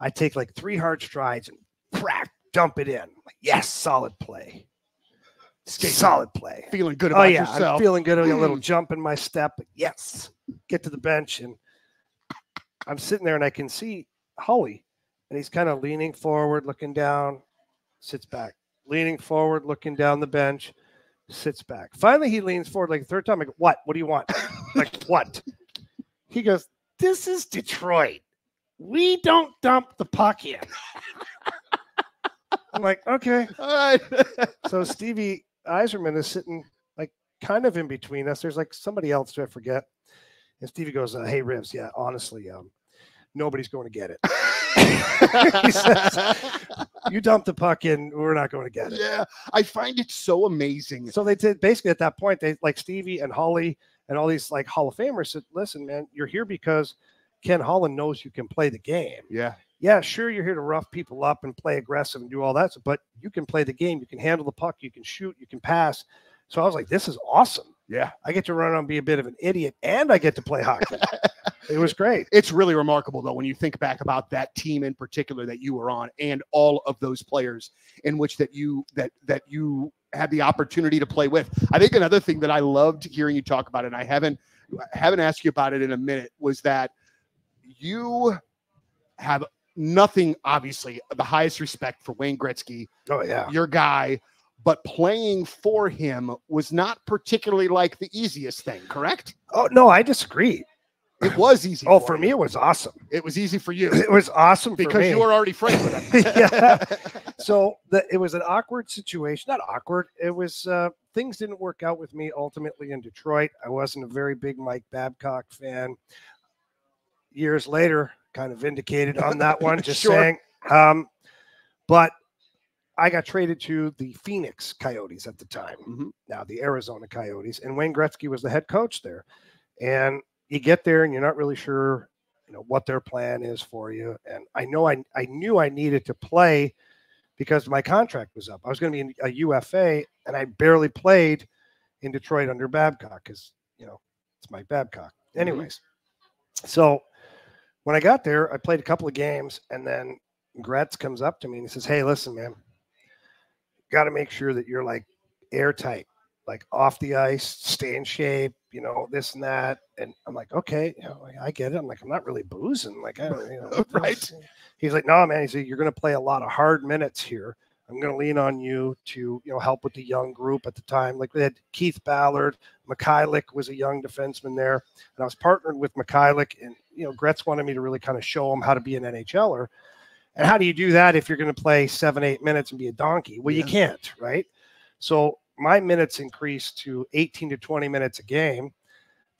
I take like three hard strides and crack, dump it in. Yes, solid play. Skating. Solid play. Feeling good Oh about yeah, yourself. I'm feeling good. A little [clears throat] jump in my step. Yes, get to the bench and I'm sitting there and I can see Holly, and he's kind of leaning forward, looking down, sits back, leaning forward, looking down the bench, sits back. Finally, he leans forward like the third time. I go, "What? What do you want? [laughs] like what?" He goes, "This is Detroit. We don't dump the puck in." [laughs] I'm like, "Okay." All right. So Stevie Yzerman is sitting like kind of in between us. There's like somebody else I forget. And Stevie goes, uh, "Hey Rivs, yeah, honestly, um, nobody's going to get it. [laughs] He says, You dump the puck in, we're not going to get it." yeah, I find it so amazing. So they did basically at that point. They like Stevie and Holly and all these like Hall of Famers said, "Listen, man, you're here because Ken Holland knows you can play the game. Yeah, Yeah, sure, you're here to rough people up and play aggressive and do all that, but you can play the game. You can handle the puck. You can shoot. You can pass." So I was like, "This is awesome." yeah. I get to run around and be a bit of an idiot, and I get to play hockey. it was great. [laughs] It's really remarkable though when you think back about that team in particular that you were on and all of those players in which that you that that you had the opportunity to play with. I think another thing that I loved hearing you talk about, and I haven't I haven't asked you about it in a minute, was that you have nothing, obviously, the highest respect for Wayne Gretzky, Oh yeah. your guy, but playing for him was not particularly like the easiest thing, correct? Oh no, I disagree. It was easy. Oh, for you. me, it was awesome. it was easy for you [laughs] It was awesome because you were already friends with [laughs] him. Yeah. [laughs] so the, it was an awkward situation. Not awkward. It was uh, things didn't work out with me ultimately in Detroit. I wasn't a very big Mike Babcock fan. Years later, kind of vindicated on that [laughs] one. Just Sure. saying. Um, but I got traded to the Phoenix Coyotes at the time. Mhm. Now the Arizona Coyotes, and Wayne Gretzky was the head coach there. And you get there, and you're not really sure you know what their plan is for you. And I know I I knew I needed to play because my contract was up. I was going to be in a UFA, and I barely played in Detroit under Babcock because you know it's Mike Babcock. Mhm. Anyways, so when I got there, I played a couple of games, and then Gretz comes up to me and he says, "Hey, listen, man, got to make sure that you're like airtight, like off the ice, stay in shape, you know, this and that." And I'm like, "Okay, you know, I get it." I'm like, "I'm not really boozing, like, I, you know, [laughs] Right. He's like, "No, man." He said, "You're going to play a lot of hard minutes here. I'm going to lean on you to, you know, help with the young group at the time. Like we had Keith Ballard, Michalek was a young defenseman there, and I was partnered with Michalek, and you know, Gretz wanted me to really kind of show him how to be an NHLer. And how do you do that if you're going to play seven, eight minutes and be a donkey? Well, you can't, right? So my minutes increased to 18 to 20 minutes a game,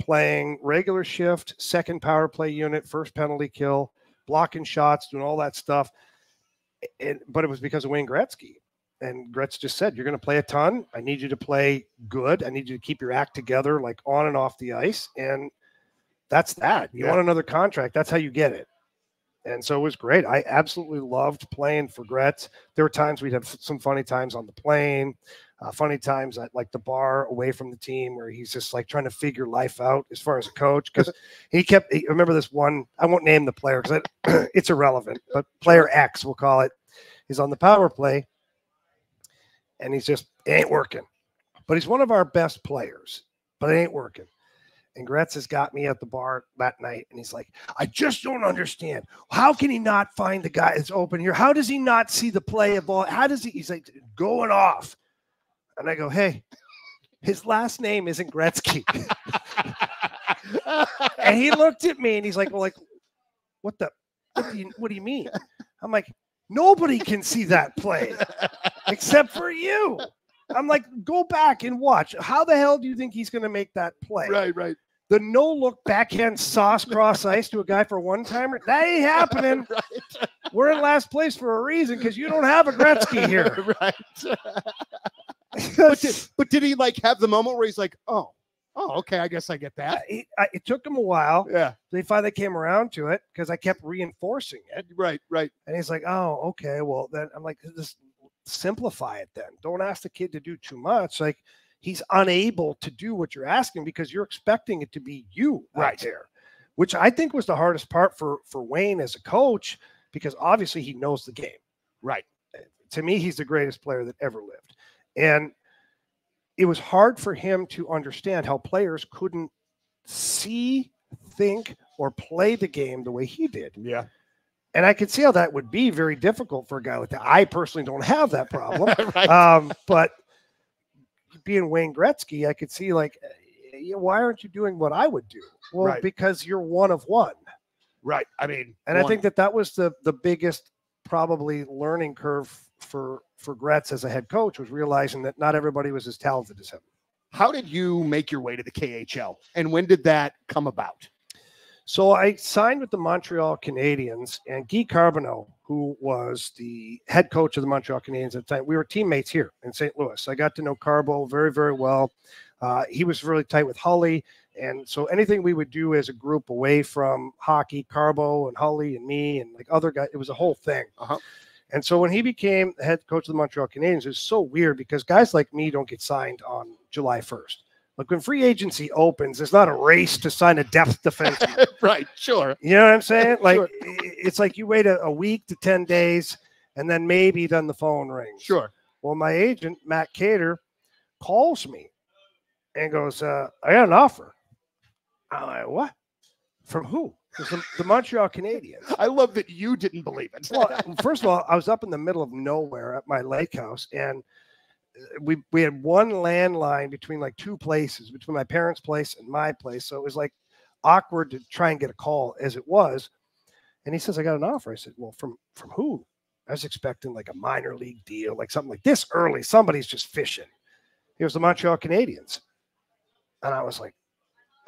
playing regular shift, second power play unit, first penalty kill, blocking shots, doing all that stuff. And, but it was because of Wayne Gretzky. And Gretz just said, You're going to play a ton. I need you to play good. I need you to keep your act together, like on and off the ice. And that's that. You Yeah. want another contract, that's how you get it. And so it was great. I absolutely loved playing for Gretz. There were times we'd have some funny times on the plane, uh, funny times at like the bar away from the team where he's just like trying to figure life out as far as a coach. Because he kept, he, remember this one, I won't name the player because [clears throat] it's irrelevant, but player X, we'll call it, is on the power play and he's just, it ain't working. But he's one of our best players, but it ain't working. And Gretz has got me at the bar that night, and he's like, I just don't understand. How can he not find the guy that's open here? How does he not see the play of ball? How does he? He's like going off. And I go, hey, his last name isn't Gretzky. [laughs] and he looked at me and he's like, well, like, what the, what do you, what do you mean? I'm like, nobody can see that play except for you. I'm like, go back and watch. How the hell do you think he's going to make that play? right, right, The no look backhand sauce cross ice to a guy for one timer, that ain't happening. [laughs] right, We're in last place for a reason because you don't have a Gretzky [laughs] here. right. [laughs] But did, but did he like have the moment where he's like, oh, oh, okay, I guess I get that. it, I- it took him a while. Yeah, They finally came around to it because I kept reinforcing it. right, right. And he's like, oh, okay. Well, then I'm like, just simplify it then. Don't ask the kid to do too much. Like, he's unable to do what you're asking because you're expecting it to be you right there, which I think was the hardest part for for Wayne as a coach because obviously he knows the game. Right. To me, he's the greatest player that ever lived, and it was hard for him to understand how players couldn't see, think, or play the game the way he did. Yeah. And I could see how that would be very difficult for a guy like that. I personally don't have that problem. [laughs] right. um, but being Wayne Gretzky, I could see like, eh, why aren't you doing what I would do? Well, Right. because you're one of one. right. I mean, And I think that that was the the biggest probably learning curve for for Gretz as a head coach was realizing that not everybody was as talented as him. how did you make your way to the KHL, and when did that come about? So I signed with the Montreal Canadiens and Guy Carbonneau, who was the head coach of the Montreal Canadiens at the time. We were teammates here in St. Louis. I got to know Carbo very, very well. Uh, he was really tight with Holly, And so anything we would do as a group away from hockey, Carbo and Holly and me and like other guys, it was a whole thing. Uh-huh. And so when he became the head coach of the Montreal Canadiens, it was so weird because guys like me don't get signed on July 1st. Like when free agency opens, there's not a race to sign a depth defenseman. [laughs] right. Sure. You know what I'm saying? [laughs] Like Sure. it's like you wait a, a week to 10 days and then maybe then the phone rings. Sure. Well, my agent, Matt Cater, calls me and goes, uh, I got an offer. I'm like, what? From who? The, the Montreal Canadiens. [laughs] I love that you didn't believe it. Well, first of all, I was up in the middle of nowhere at my lake house, and we we had one landline between like two places, between my parents' place and my place. So it was like awkward to try and get a call as it was. And he says, "I got an offer." I said, "Well, from from who?" I was expecting like a minor league deal, like something like this early. Somebody's just fishing. It was the Montreal Canadiens, and I was like,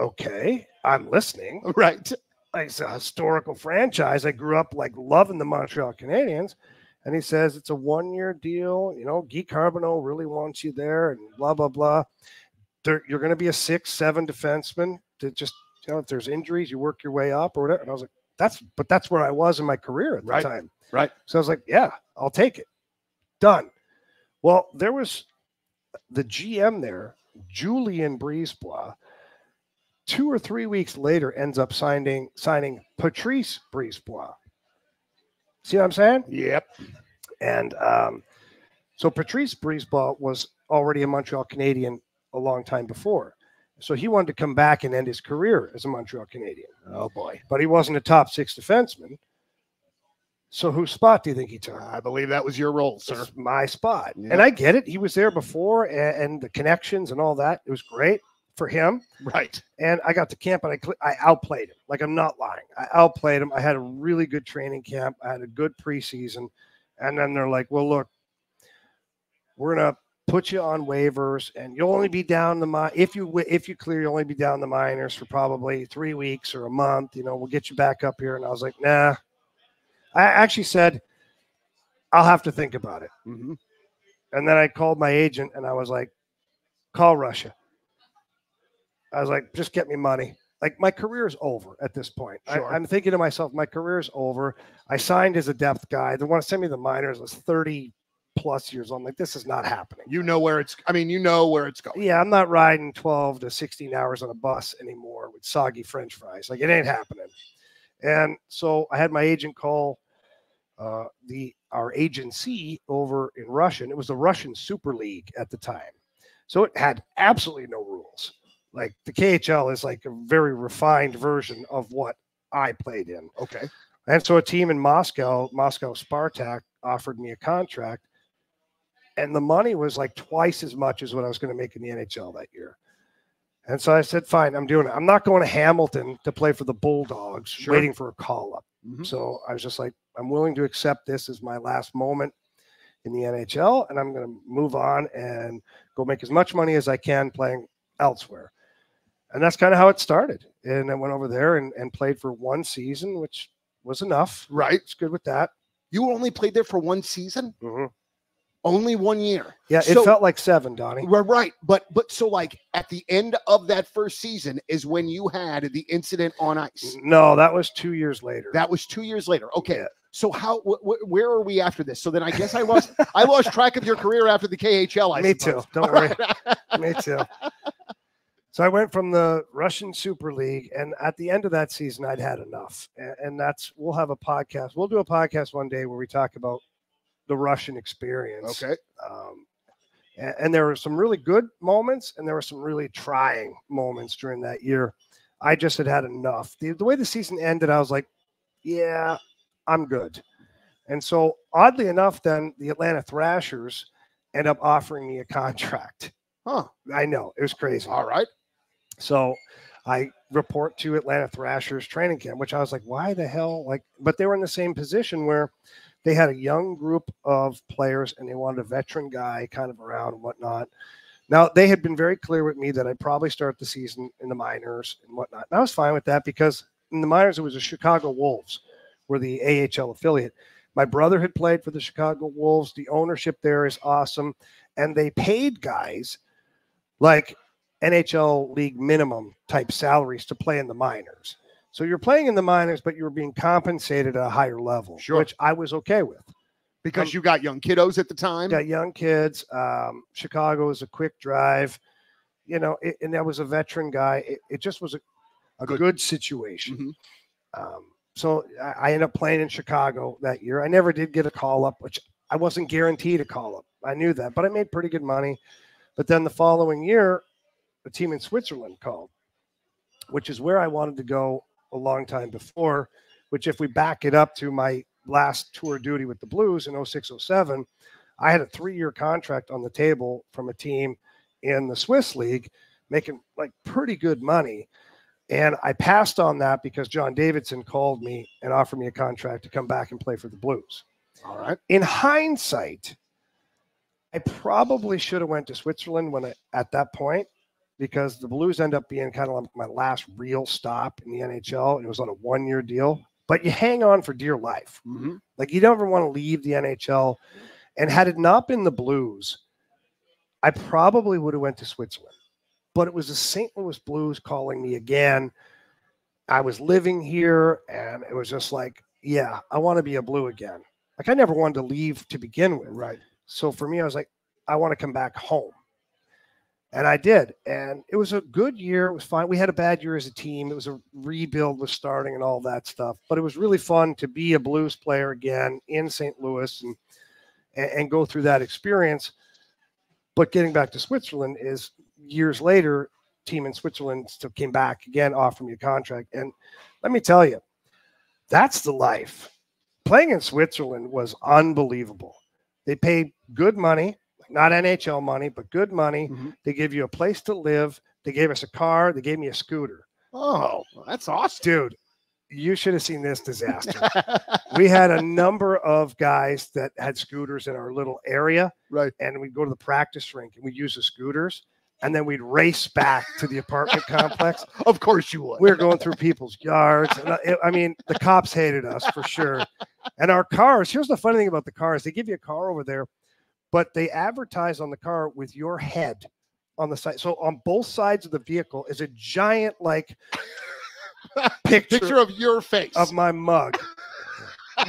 "Okay, I'm listening." [laughs] right. like it's a historical franchise. I grew up like loving the Montreal Canadiens. And he says it's a one year deal. You know, Guy Carbonneau really wants you there and blah, blah, blah. There, you're going to be a six, seven defenseman to just, you know, if there's injuries, you work your way up or whatever. And I was like, that's, but that's where I was in my career at the Right. time. Right. So I was like, yeah, I'll take it. Done. Well, there was the GM there, Julian Brisebois, two or three weeks later ends up signing signing Patrice Brisebois. See what I'm saying? Yep. And um, so Patrice Brisebois was already a Montreal Canadian a long time before. So he wanted to come back and end his career as a Montreal Canadian, Oh boy. but he wasn't a top six defenseman. So whose spot do you think he took? I believe that was your role, sir. It's my spot. Yeah. And I get it. He was there before and, and the connections and all that. It was great for him. Right. And I got to camp and I, I outplayed him. Like I'm not lying. I outplayed him. I had a really good training camp. I had a good preseason. And then they're like, well, look, we're going to put you on waivers and you'll only be down the mi- if you if you clear you'll only be down the minors for probably three weeks or a month you know we'll get you back up here and i was like nah i actually said i'll have to think about it Mhm. and then I called my agent and I was like, call Russia. I was like, just get me money. like my career is over at this point. Sure. I, am thinking to myself, my career is over. I signed as a depth guy. They want to send me the minors. I was 30 plus years old. I'm like, this is not happening. You know where it's. I mean, you know where it's going. Yeah, I'm not riding 12 to 16 hours on a bus anymore with soggy French fries. Like it ain't happening. And so I had my agent call uh, the our agency over in Russian. It was the Russian Super League at the time, so it had absolutely no rules. Like the KHL is like a very refined version of what I played in. Okay. And so a team in Moscow, Moscow Spartak, offered me a contract, and the money was like twice as much as what I was going to make in the NHL that year. And so I said, "Fine, I'm doing it. I'm not going to Hamilton to play for the Bulldogs, Sure. waiting for a call up." Mhm. So I was just like, "I'm willing to accept this as my last moment in the NHL, and I'm going to move on and go make as much money as I can playing elsewhere." And that's kind of how it started. And I went over there and, and played for one season, which was enough. Right. It's good with that. You only played there for one season, Mhm. only one year. Yeah, it So- felt like seven, Donny. Right, right. But but so like at the end of that first season is when you had the incident on ice. No, that was two years later. That was two years later. Okay. Yeah. So how wh- wh- where are we after this? So then I guess I lost I lost track of your career after the KHL. I [laughs] Me suppose. too. Don't worry. [laughs] Me too. So I went from the Russian Super League, and at the end of that season, I'd had enough. And, that's we'll have a podcast. We'll do a podcast one day where we talk about the Russian experience. okay. Um, and, and there were some really good moments, and there were some really trying moments during that year. I just had had enough. The, the way the season ended, I was like, yeah, I'm good. And so, oddly enough, then the Atlanta Thrashers end up offering me a contract. Huh. I know it was crazy. All right. So I report to Atlanta Thrashers training camp, which I was like, why the hell? Like, but they were in the same position where they had a young group of players and they wanted a veteran guy kind of around and whatnot. Now they had been very clear with me that I'd probably start the season in the minors and whatnot. And I was fine with that because in the minors it was the Chicago Wolves, were the AHL affiliate. My brother had played for the Chicago Wolves. The ownership there is awesome, and they paid guys like NHL league minimum type salaries to play in the minors. So you're playing in the minors, but you're being compensated at a higher level, Sure. which I was okay with. Because Um, you got young kiddos at the time. Got young kids. Um, Chicago is a quick drive, you know, it, and that was a veteran guy. It, it just was a, a Good. good, situation. Mhm. Um, so I, I ended up playing in Chicago that year. I never did get a call up, which I wasn't guaranteed a call up. I knew that, but I made pretty good money. But then the following year, a team in Switzerland called, which is where I wanted to go a long time before. Which, if we back it up to my last tour duty with the Blues in 06 07, I had a three year contract on the table from a team in the Swiss League making like pretty good money. And I passed on that because John Davidson called me and offered me a contract to come back and play for the Blues. All right. In hindsight, I probably should have went to Switzerland when I, at that point because the Blues end up being kind of like my last real stop in the NHL. It was on a one year deal, but you hang on for dear life. Mhm. Like you don't ever want to leave the NHL. And had it not been the Blues, I probably would have went to Switzerland. But it was the St. Louis Blues calling me again. I was living here and it was just like, yeah, I want to be a blue again. Like I never wanted to leave to begin with. Right. So for me, I was like, I want to come back home. And I did. And it was a good year. It was fine. We had a bad year as a team. It was a rebuild was starting and all that stuff. But it was really fun to be a blues player again in St. Louis and and, go through that experience. But getting back to Switzerland is years later, team in Switzerland still came back again, offered me a contract. And let me tell you, that's the life. Playing in Switzerland was unbelievable. They paid good money, not NHL money, but good money. Mhm. They give you a place to live. They gave us a car. They gave me a scooter. Oh, that's awesome. Dude, you should have seen this disaster. [laughs] we had a number of guys that had scooters in our little area, right. and we'd go to the practice rink and we'd use the scooters, and then we'd race back to the apartment complex. [laughs] Of course you would. We were going through people's yards. And I, I mean, the cops hated us for sure. And our cars, here's the funny thing about the cars they give you a car over there, but they advertise on the car with your head on the side. So on both sides of the vehicle is a giant like [laughs] picture, Picture of your face. of my mug.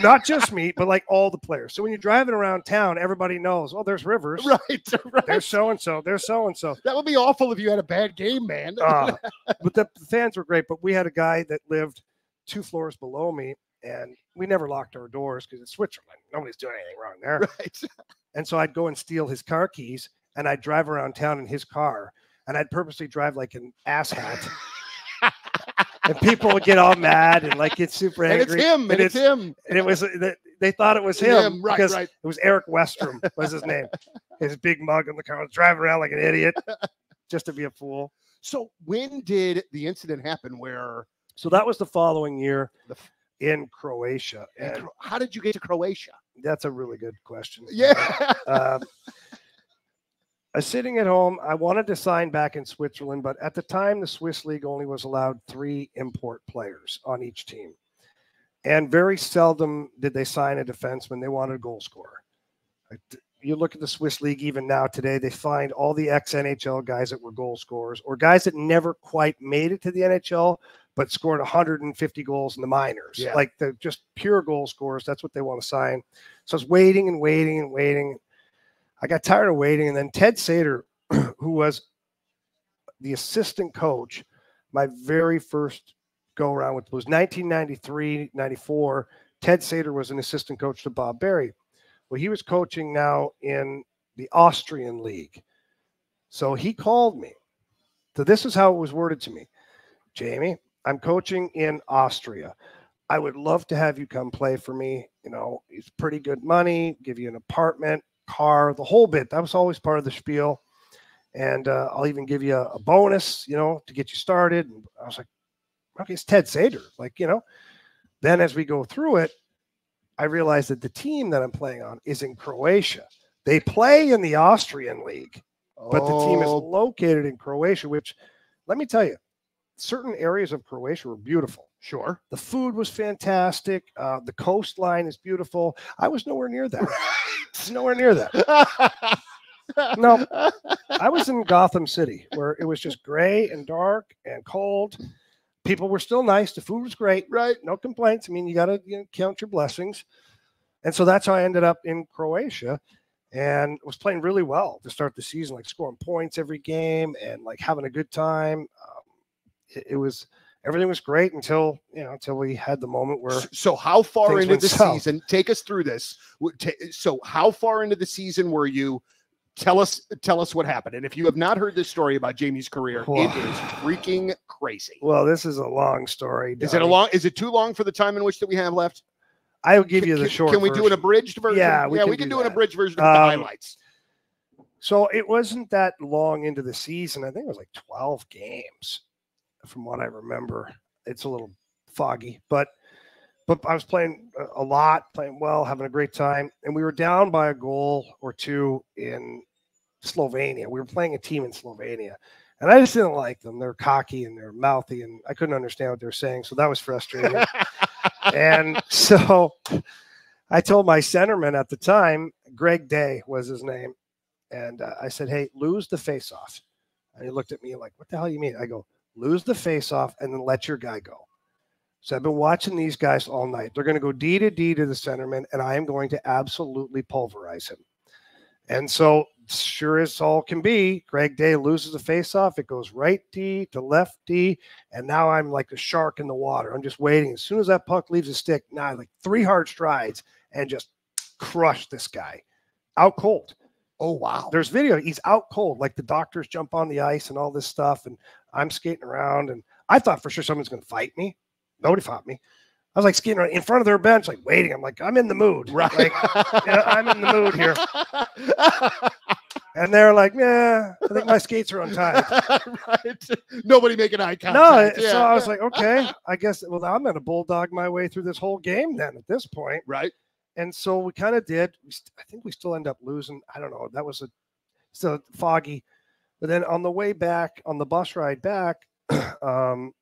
Not just me, but like all the players. So when you're driving around town, everybody knows, oh, there's Rivers. [laughs] right, [laughs] right. There's so and so. There's so and so. That would be awful if you had a bad game, man. Uh, but the fans were great. But we had a guy that lived two floors below me, and we never locked our doors because it's Switzerland. Nobody's doing anything wrong [laughs] there. right. And so I'd go and steal his car keys, and I'd drive around town in his car, and I'd purposely drive like an asshat. [laughs] and people would get all mad and like get super And angry. it's him. And, it's, him. and it was uh, they- they thought it was him, Him, right, because right. it was Eric Westrum was his name. [laughs] His big mug in the car, was driving around like an idiot, just to be a fool. So when did the incident happen where So that was the following year The f- in Croatia, and how did you get to Croatia? that's a really good question. Yeah. Um, I was sitting at home. I wanted to sign back in Switzerland, but at the time, the Swiss league only was allowed three import players on each team. And very seldom did they sign a defenseman. They wanted a goal scorer. You look at the Swiss league even now today, they find all the ex NHL guys that were goal scorers or guys that never quite made it to the NHL, but scored 150 goals in the minors. Yeah. Like the just pure goal scorers. That's what they want to sign. So I was waiting and waiting and waiting. I got tired of waiting. And then Ted Sator, [clears throat] who was the assistant coach, my very first go around with was 1993, 94. Ted Sator was an assistant coach to Bob Berry. Well, he was coaching now in the Austrian league. So he called me. So this is how it was worded to me Jamie, I'm coaching in Austria. I would love to have you come play for me. You know, it's pretty good money, give you an apartment, car, the whole bit. That was always part of the spiel. And uh, I'll even give you a, a bonus, you know, to get you started. And I was like, okay, it's Ted Sator. Like, you know, then as we go through it, I realized that the team that I'm playing on is in Croatia. They play in the Austrian league, but the team is Oh, located in Croatia, which let me tell you, certain areas of Croatia were beautiful. sure. The food was fantastic. Uh, the coastline is beautiful. I was nowhere near that. nowhere near that. No. I was in Gotham City where it was just gray and dark and cold. People were still nice. The food was great. right. No complaints. I mean, you got to you know, count your blessings. And so that's how I ended up in Croatia and was playing really well to start the season, like scoring points every game and like having a good time. Um, it, it was everything was great until you know until we had the moment where So how far into the south. season? Take us through this. So how far into the season were you? Tell us, tell us what happened. And if you have not heard this story about Jamie's career, it Wow. is freaking crazy. well, this is a long story. Is it a long? Is it too long for the time in which that we have left? I'll give you the can, short. Can we do an abridged version? Yeah, we yeah, can we can do do an abridged version of the Um, highlights. So it wasn't that long into the season. I think it was like 12 games from what I remember. It's a little foggy, but but I was playing a- lot, playing well, having a great time, and we were down by a goal or two in Slovenia. We were playing a team in Slovenia, and I just didn't like them. They're cocky and they're mouthy, and I couldn't understand what they were saying, so that was frustrating. [laughs] and so I told my centerman at the time, Greg Day was his name, and uh, I said, "Hey, lose the face off." And he looked at me like, "What the hell you mean?" I go, "Lose the face off and then let your guy go." So I've been watching these guys all night. They're going to go D to D to the centerman, and I am going to absolutely pulverize him. And so, sure as all can be, Greg Day loses the face off. It goes right D to left D, and now I'm like a shark in the water. I'm just waiting. As soon as that puck leaves the stick, now I like three hard strides and just crush this guy out cold oh wow. there's video he's out cold like the doctors jump on the ice and all this stuff and i'm skating around and i thought for sure someone's going to fight me nobody fought me i was like skating around in front of their bench like waiting i'm like i'm in the mood Right. like, yeah, I'm in the mood here. [laughs] and they're like yeah i think my skates are untied right. Nobody making eye contact. no contact. so i was like okay i guess well i'm going to bulldog my way through this whole game then at this point right. And so we kind of did. We st- I think we still end up losing. I don't know. That was a still foggy. But then on the way back, on the bus ride back, [clears throat] um,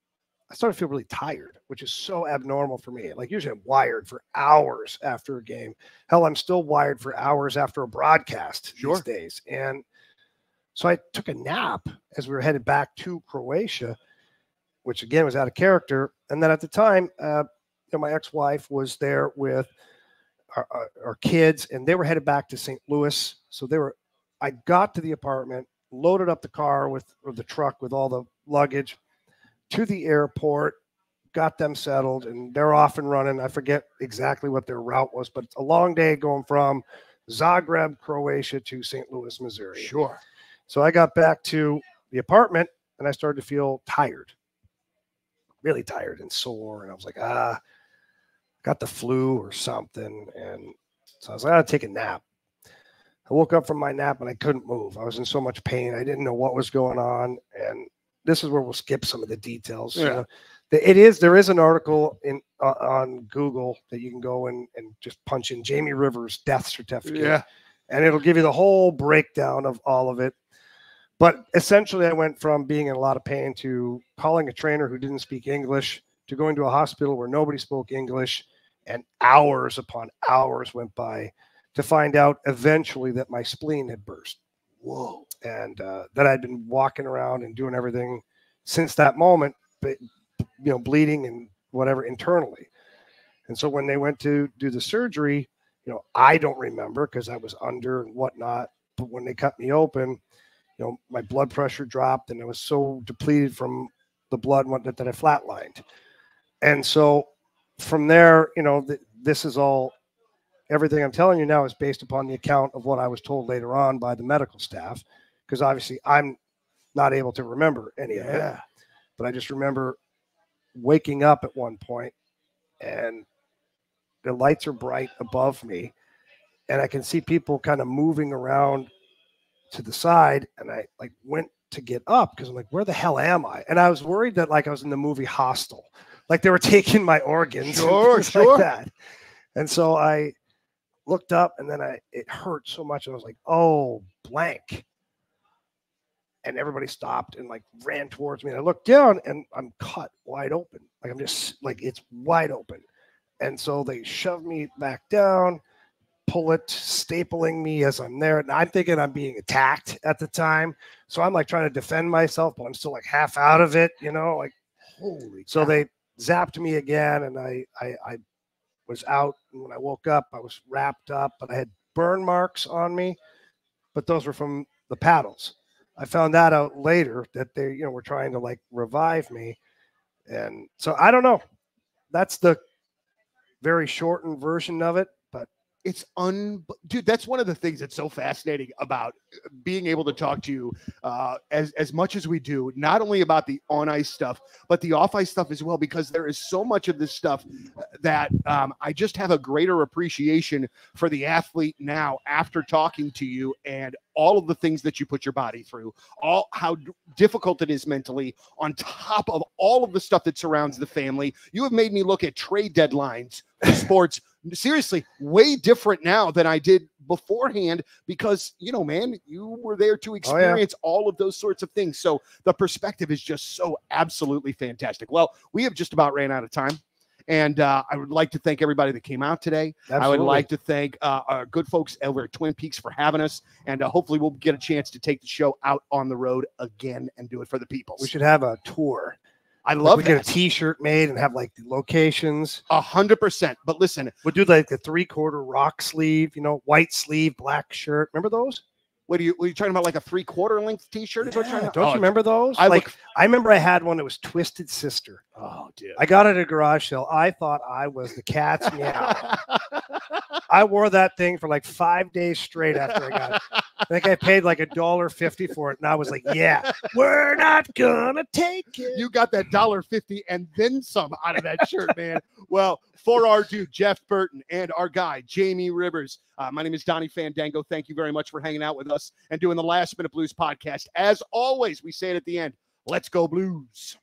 I started to feel really tired, which is so abnormal for me. Like usually I'm wired for hours after a game. Hell, I'm still wired for hours after a broadcast Sure. these days. And So I took a nap as we were headed back to Croatia, which again was out of character. And then at the time, uh, you know, my ex-wife was there with our, our, our kids, and they were headed back to St. Louis. So they were. I got to the apartment, loaded up the car with or the truck with all the luggage to the airport, got them settled, and they're off and running. I forget exactly what their route was, but it's a long day going from Zagreb, Croatia to St. Louis, Missouri. Sure. So I got back to the apartment and I started to feel tired, really tired and sore. And I was like, ah, got the flu or something. And so I was like, I gotta take a nap. I woke up from my nap and I couldn't move. I was in so much pain. I didn't know what was going on. And this is where we'll skip some of the details. You Yeah. know, it is there is an article in uh, on Google that you can go and, and just punch in Jamie Rivers death certificate Yeah. and it'll give you the whole breakdown of all of it. But essentially, I went from being in a lot of pain to calling a trainer who didn't speak English to going to a hospital where nobody spoke English, and hours upon hours went by to find out eventually that my spleen had burst. Whoa. And uh, that I'd been walking around and doing everything since that moment, but you know, bleeding and whatever internally. And so when they went to do the surgery, you know, I don't remember because I was under and whatnot. But when they cut me open, you know, my blood pressure dropped and I was so depleted from the blood and whatnot that I flatlined. And so from there, you know, th- this is all everything I'm telling you now is based upon the account of what I was told later on by the medical staff, because obviously I'm not able to remember any of it. But I just remember waking up at one point and the lights are bright above me and I can see people kind of moving around to the side and I like went to get up because I'm like, where the hell am I? And I was worried that like I was in the movie Hostel, like they were taking my organs, and Sure, sure. like that. And so I looked up and then I it hurt so much. I was like, oh, blank. And everybody stopped and like ran towards me. And I looked down and I'm cut wide open. Like I'm just like it's wide open. And so they shoved me back down, pull it, stapling me as I'm there. And I'm thinking I'm being attacked at the time. So I'm like trying to defend myself, but I'm still like half out of it, you know, like Holy. so cow. they zapped me again, and I, I I was out. And when I woke up, I was wrapped up, but I had burn marks on me, but those were from the paddles. I found that out later that they, you know, were trying to like revive me, and so I don't know. That's the very shortened version of it, it's un dude that's one of the things that's so fascinating about being able to talk to you uh as as much as we do not only about the on ice stuff but the off ice stuff as well because there is so much of this stuff uh, that um i just have a greater appreciation for the athlete now after talking to you and all of the things that you put your body through all how difficult it is mentally on top of all of the stuff that surrounds the family. You have made me look at trade deadlines [laughs] sports seriously way different now than I did beforehand because you know, man, you were there to Oh, yeah. experience all of those sorts of things. So the perspective is just so absolutely fantastic. Well, we have just about ran out of time. And uh, I would like to thank everybody that came out today. I would like to thank uh, our good folks over at Twin Peaks for having us. And uh, hopefully, we'll get a chance to take the show out on the road again and do it for the people. we should have a tour. I Like, love we get a T-shirt made and have like the locations. A hundred percent. But listen, We'll do like the three-quarter rock sleeve, you know, white sleeve, black shirt. Remember those? what are you? Are you talking about? Like a three quarter length T-shirt? Is what you're Yeah, don't you oh, remember those? I like look- I remember I had one that was Twisted Sister. Oh, dude. I got it at a garage sale. I thought I was the cat's [laughs] meow. I wore that thing for like five days straight after I got it. I think I paid like a dollar fifty for it, and I was like, "Yeah, we're not gonna take it." you got that dollar fifty and then some out of that shirt, man. Well, for our dude Jeff Burton and our guy Jamie Rivers, uh, my name is Donny Fandango. Thank you very much for hanging out with us and doing the Last Minute Blues podcast. As always, we say it at the end. Let's go Blues.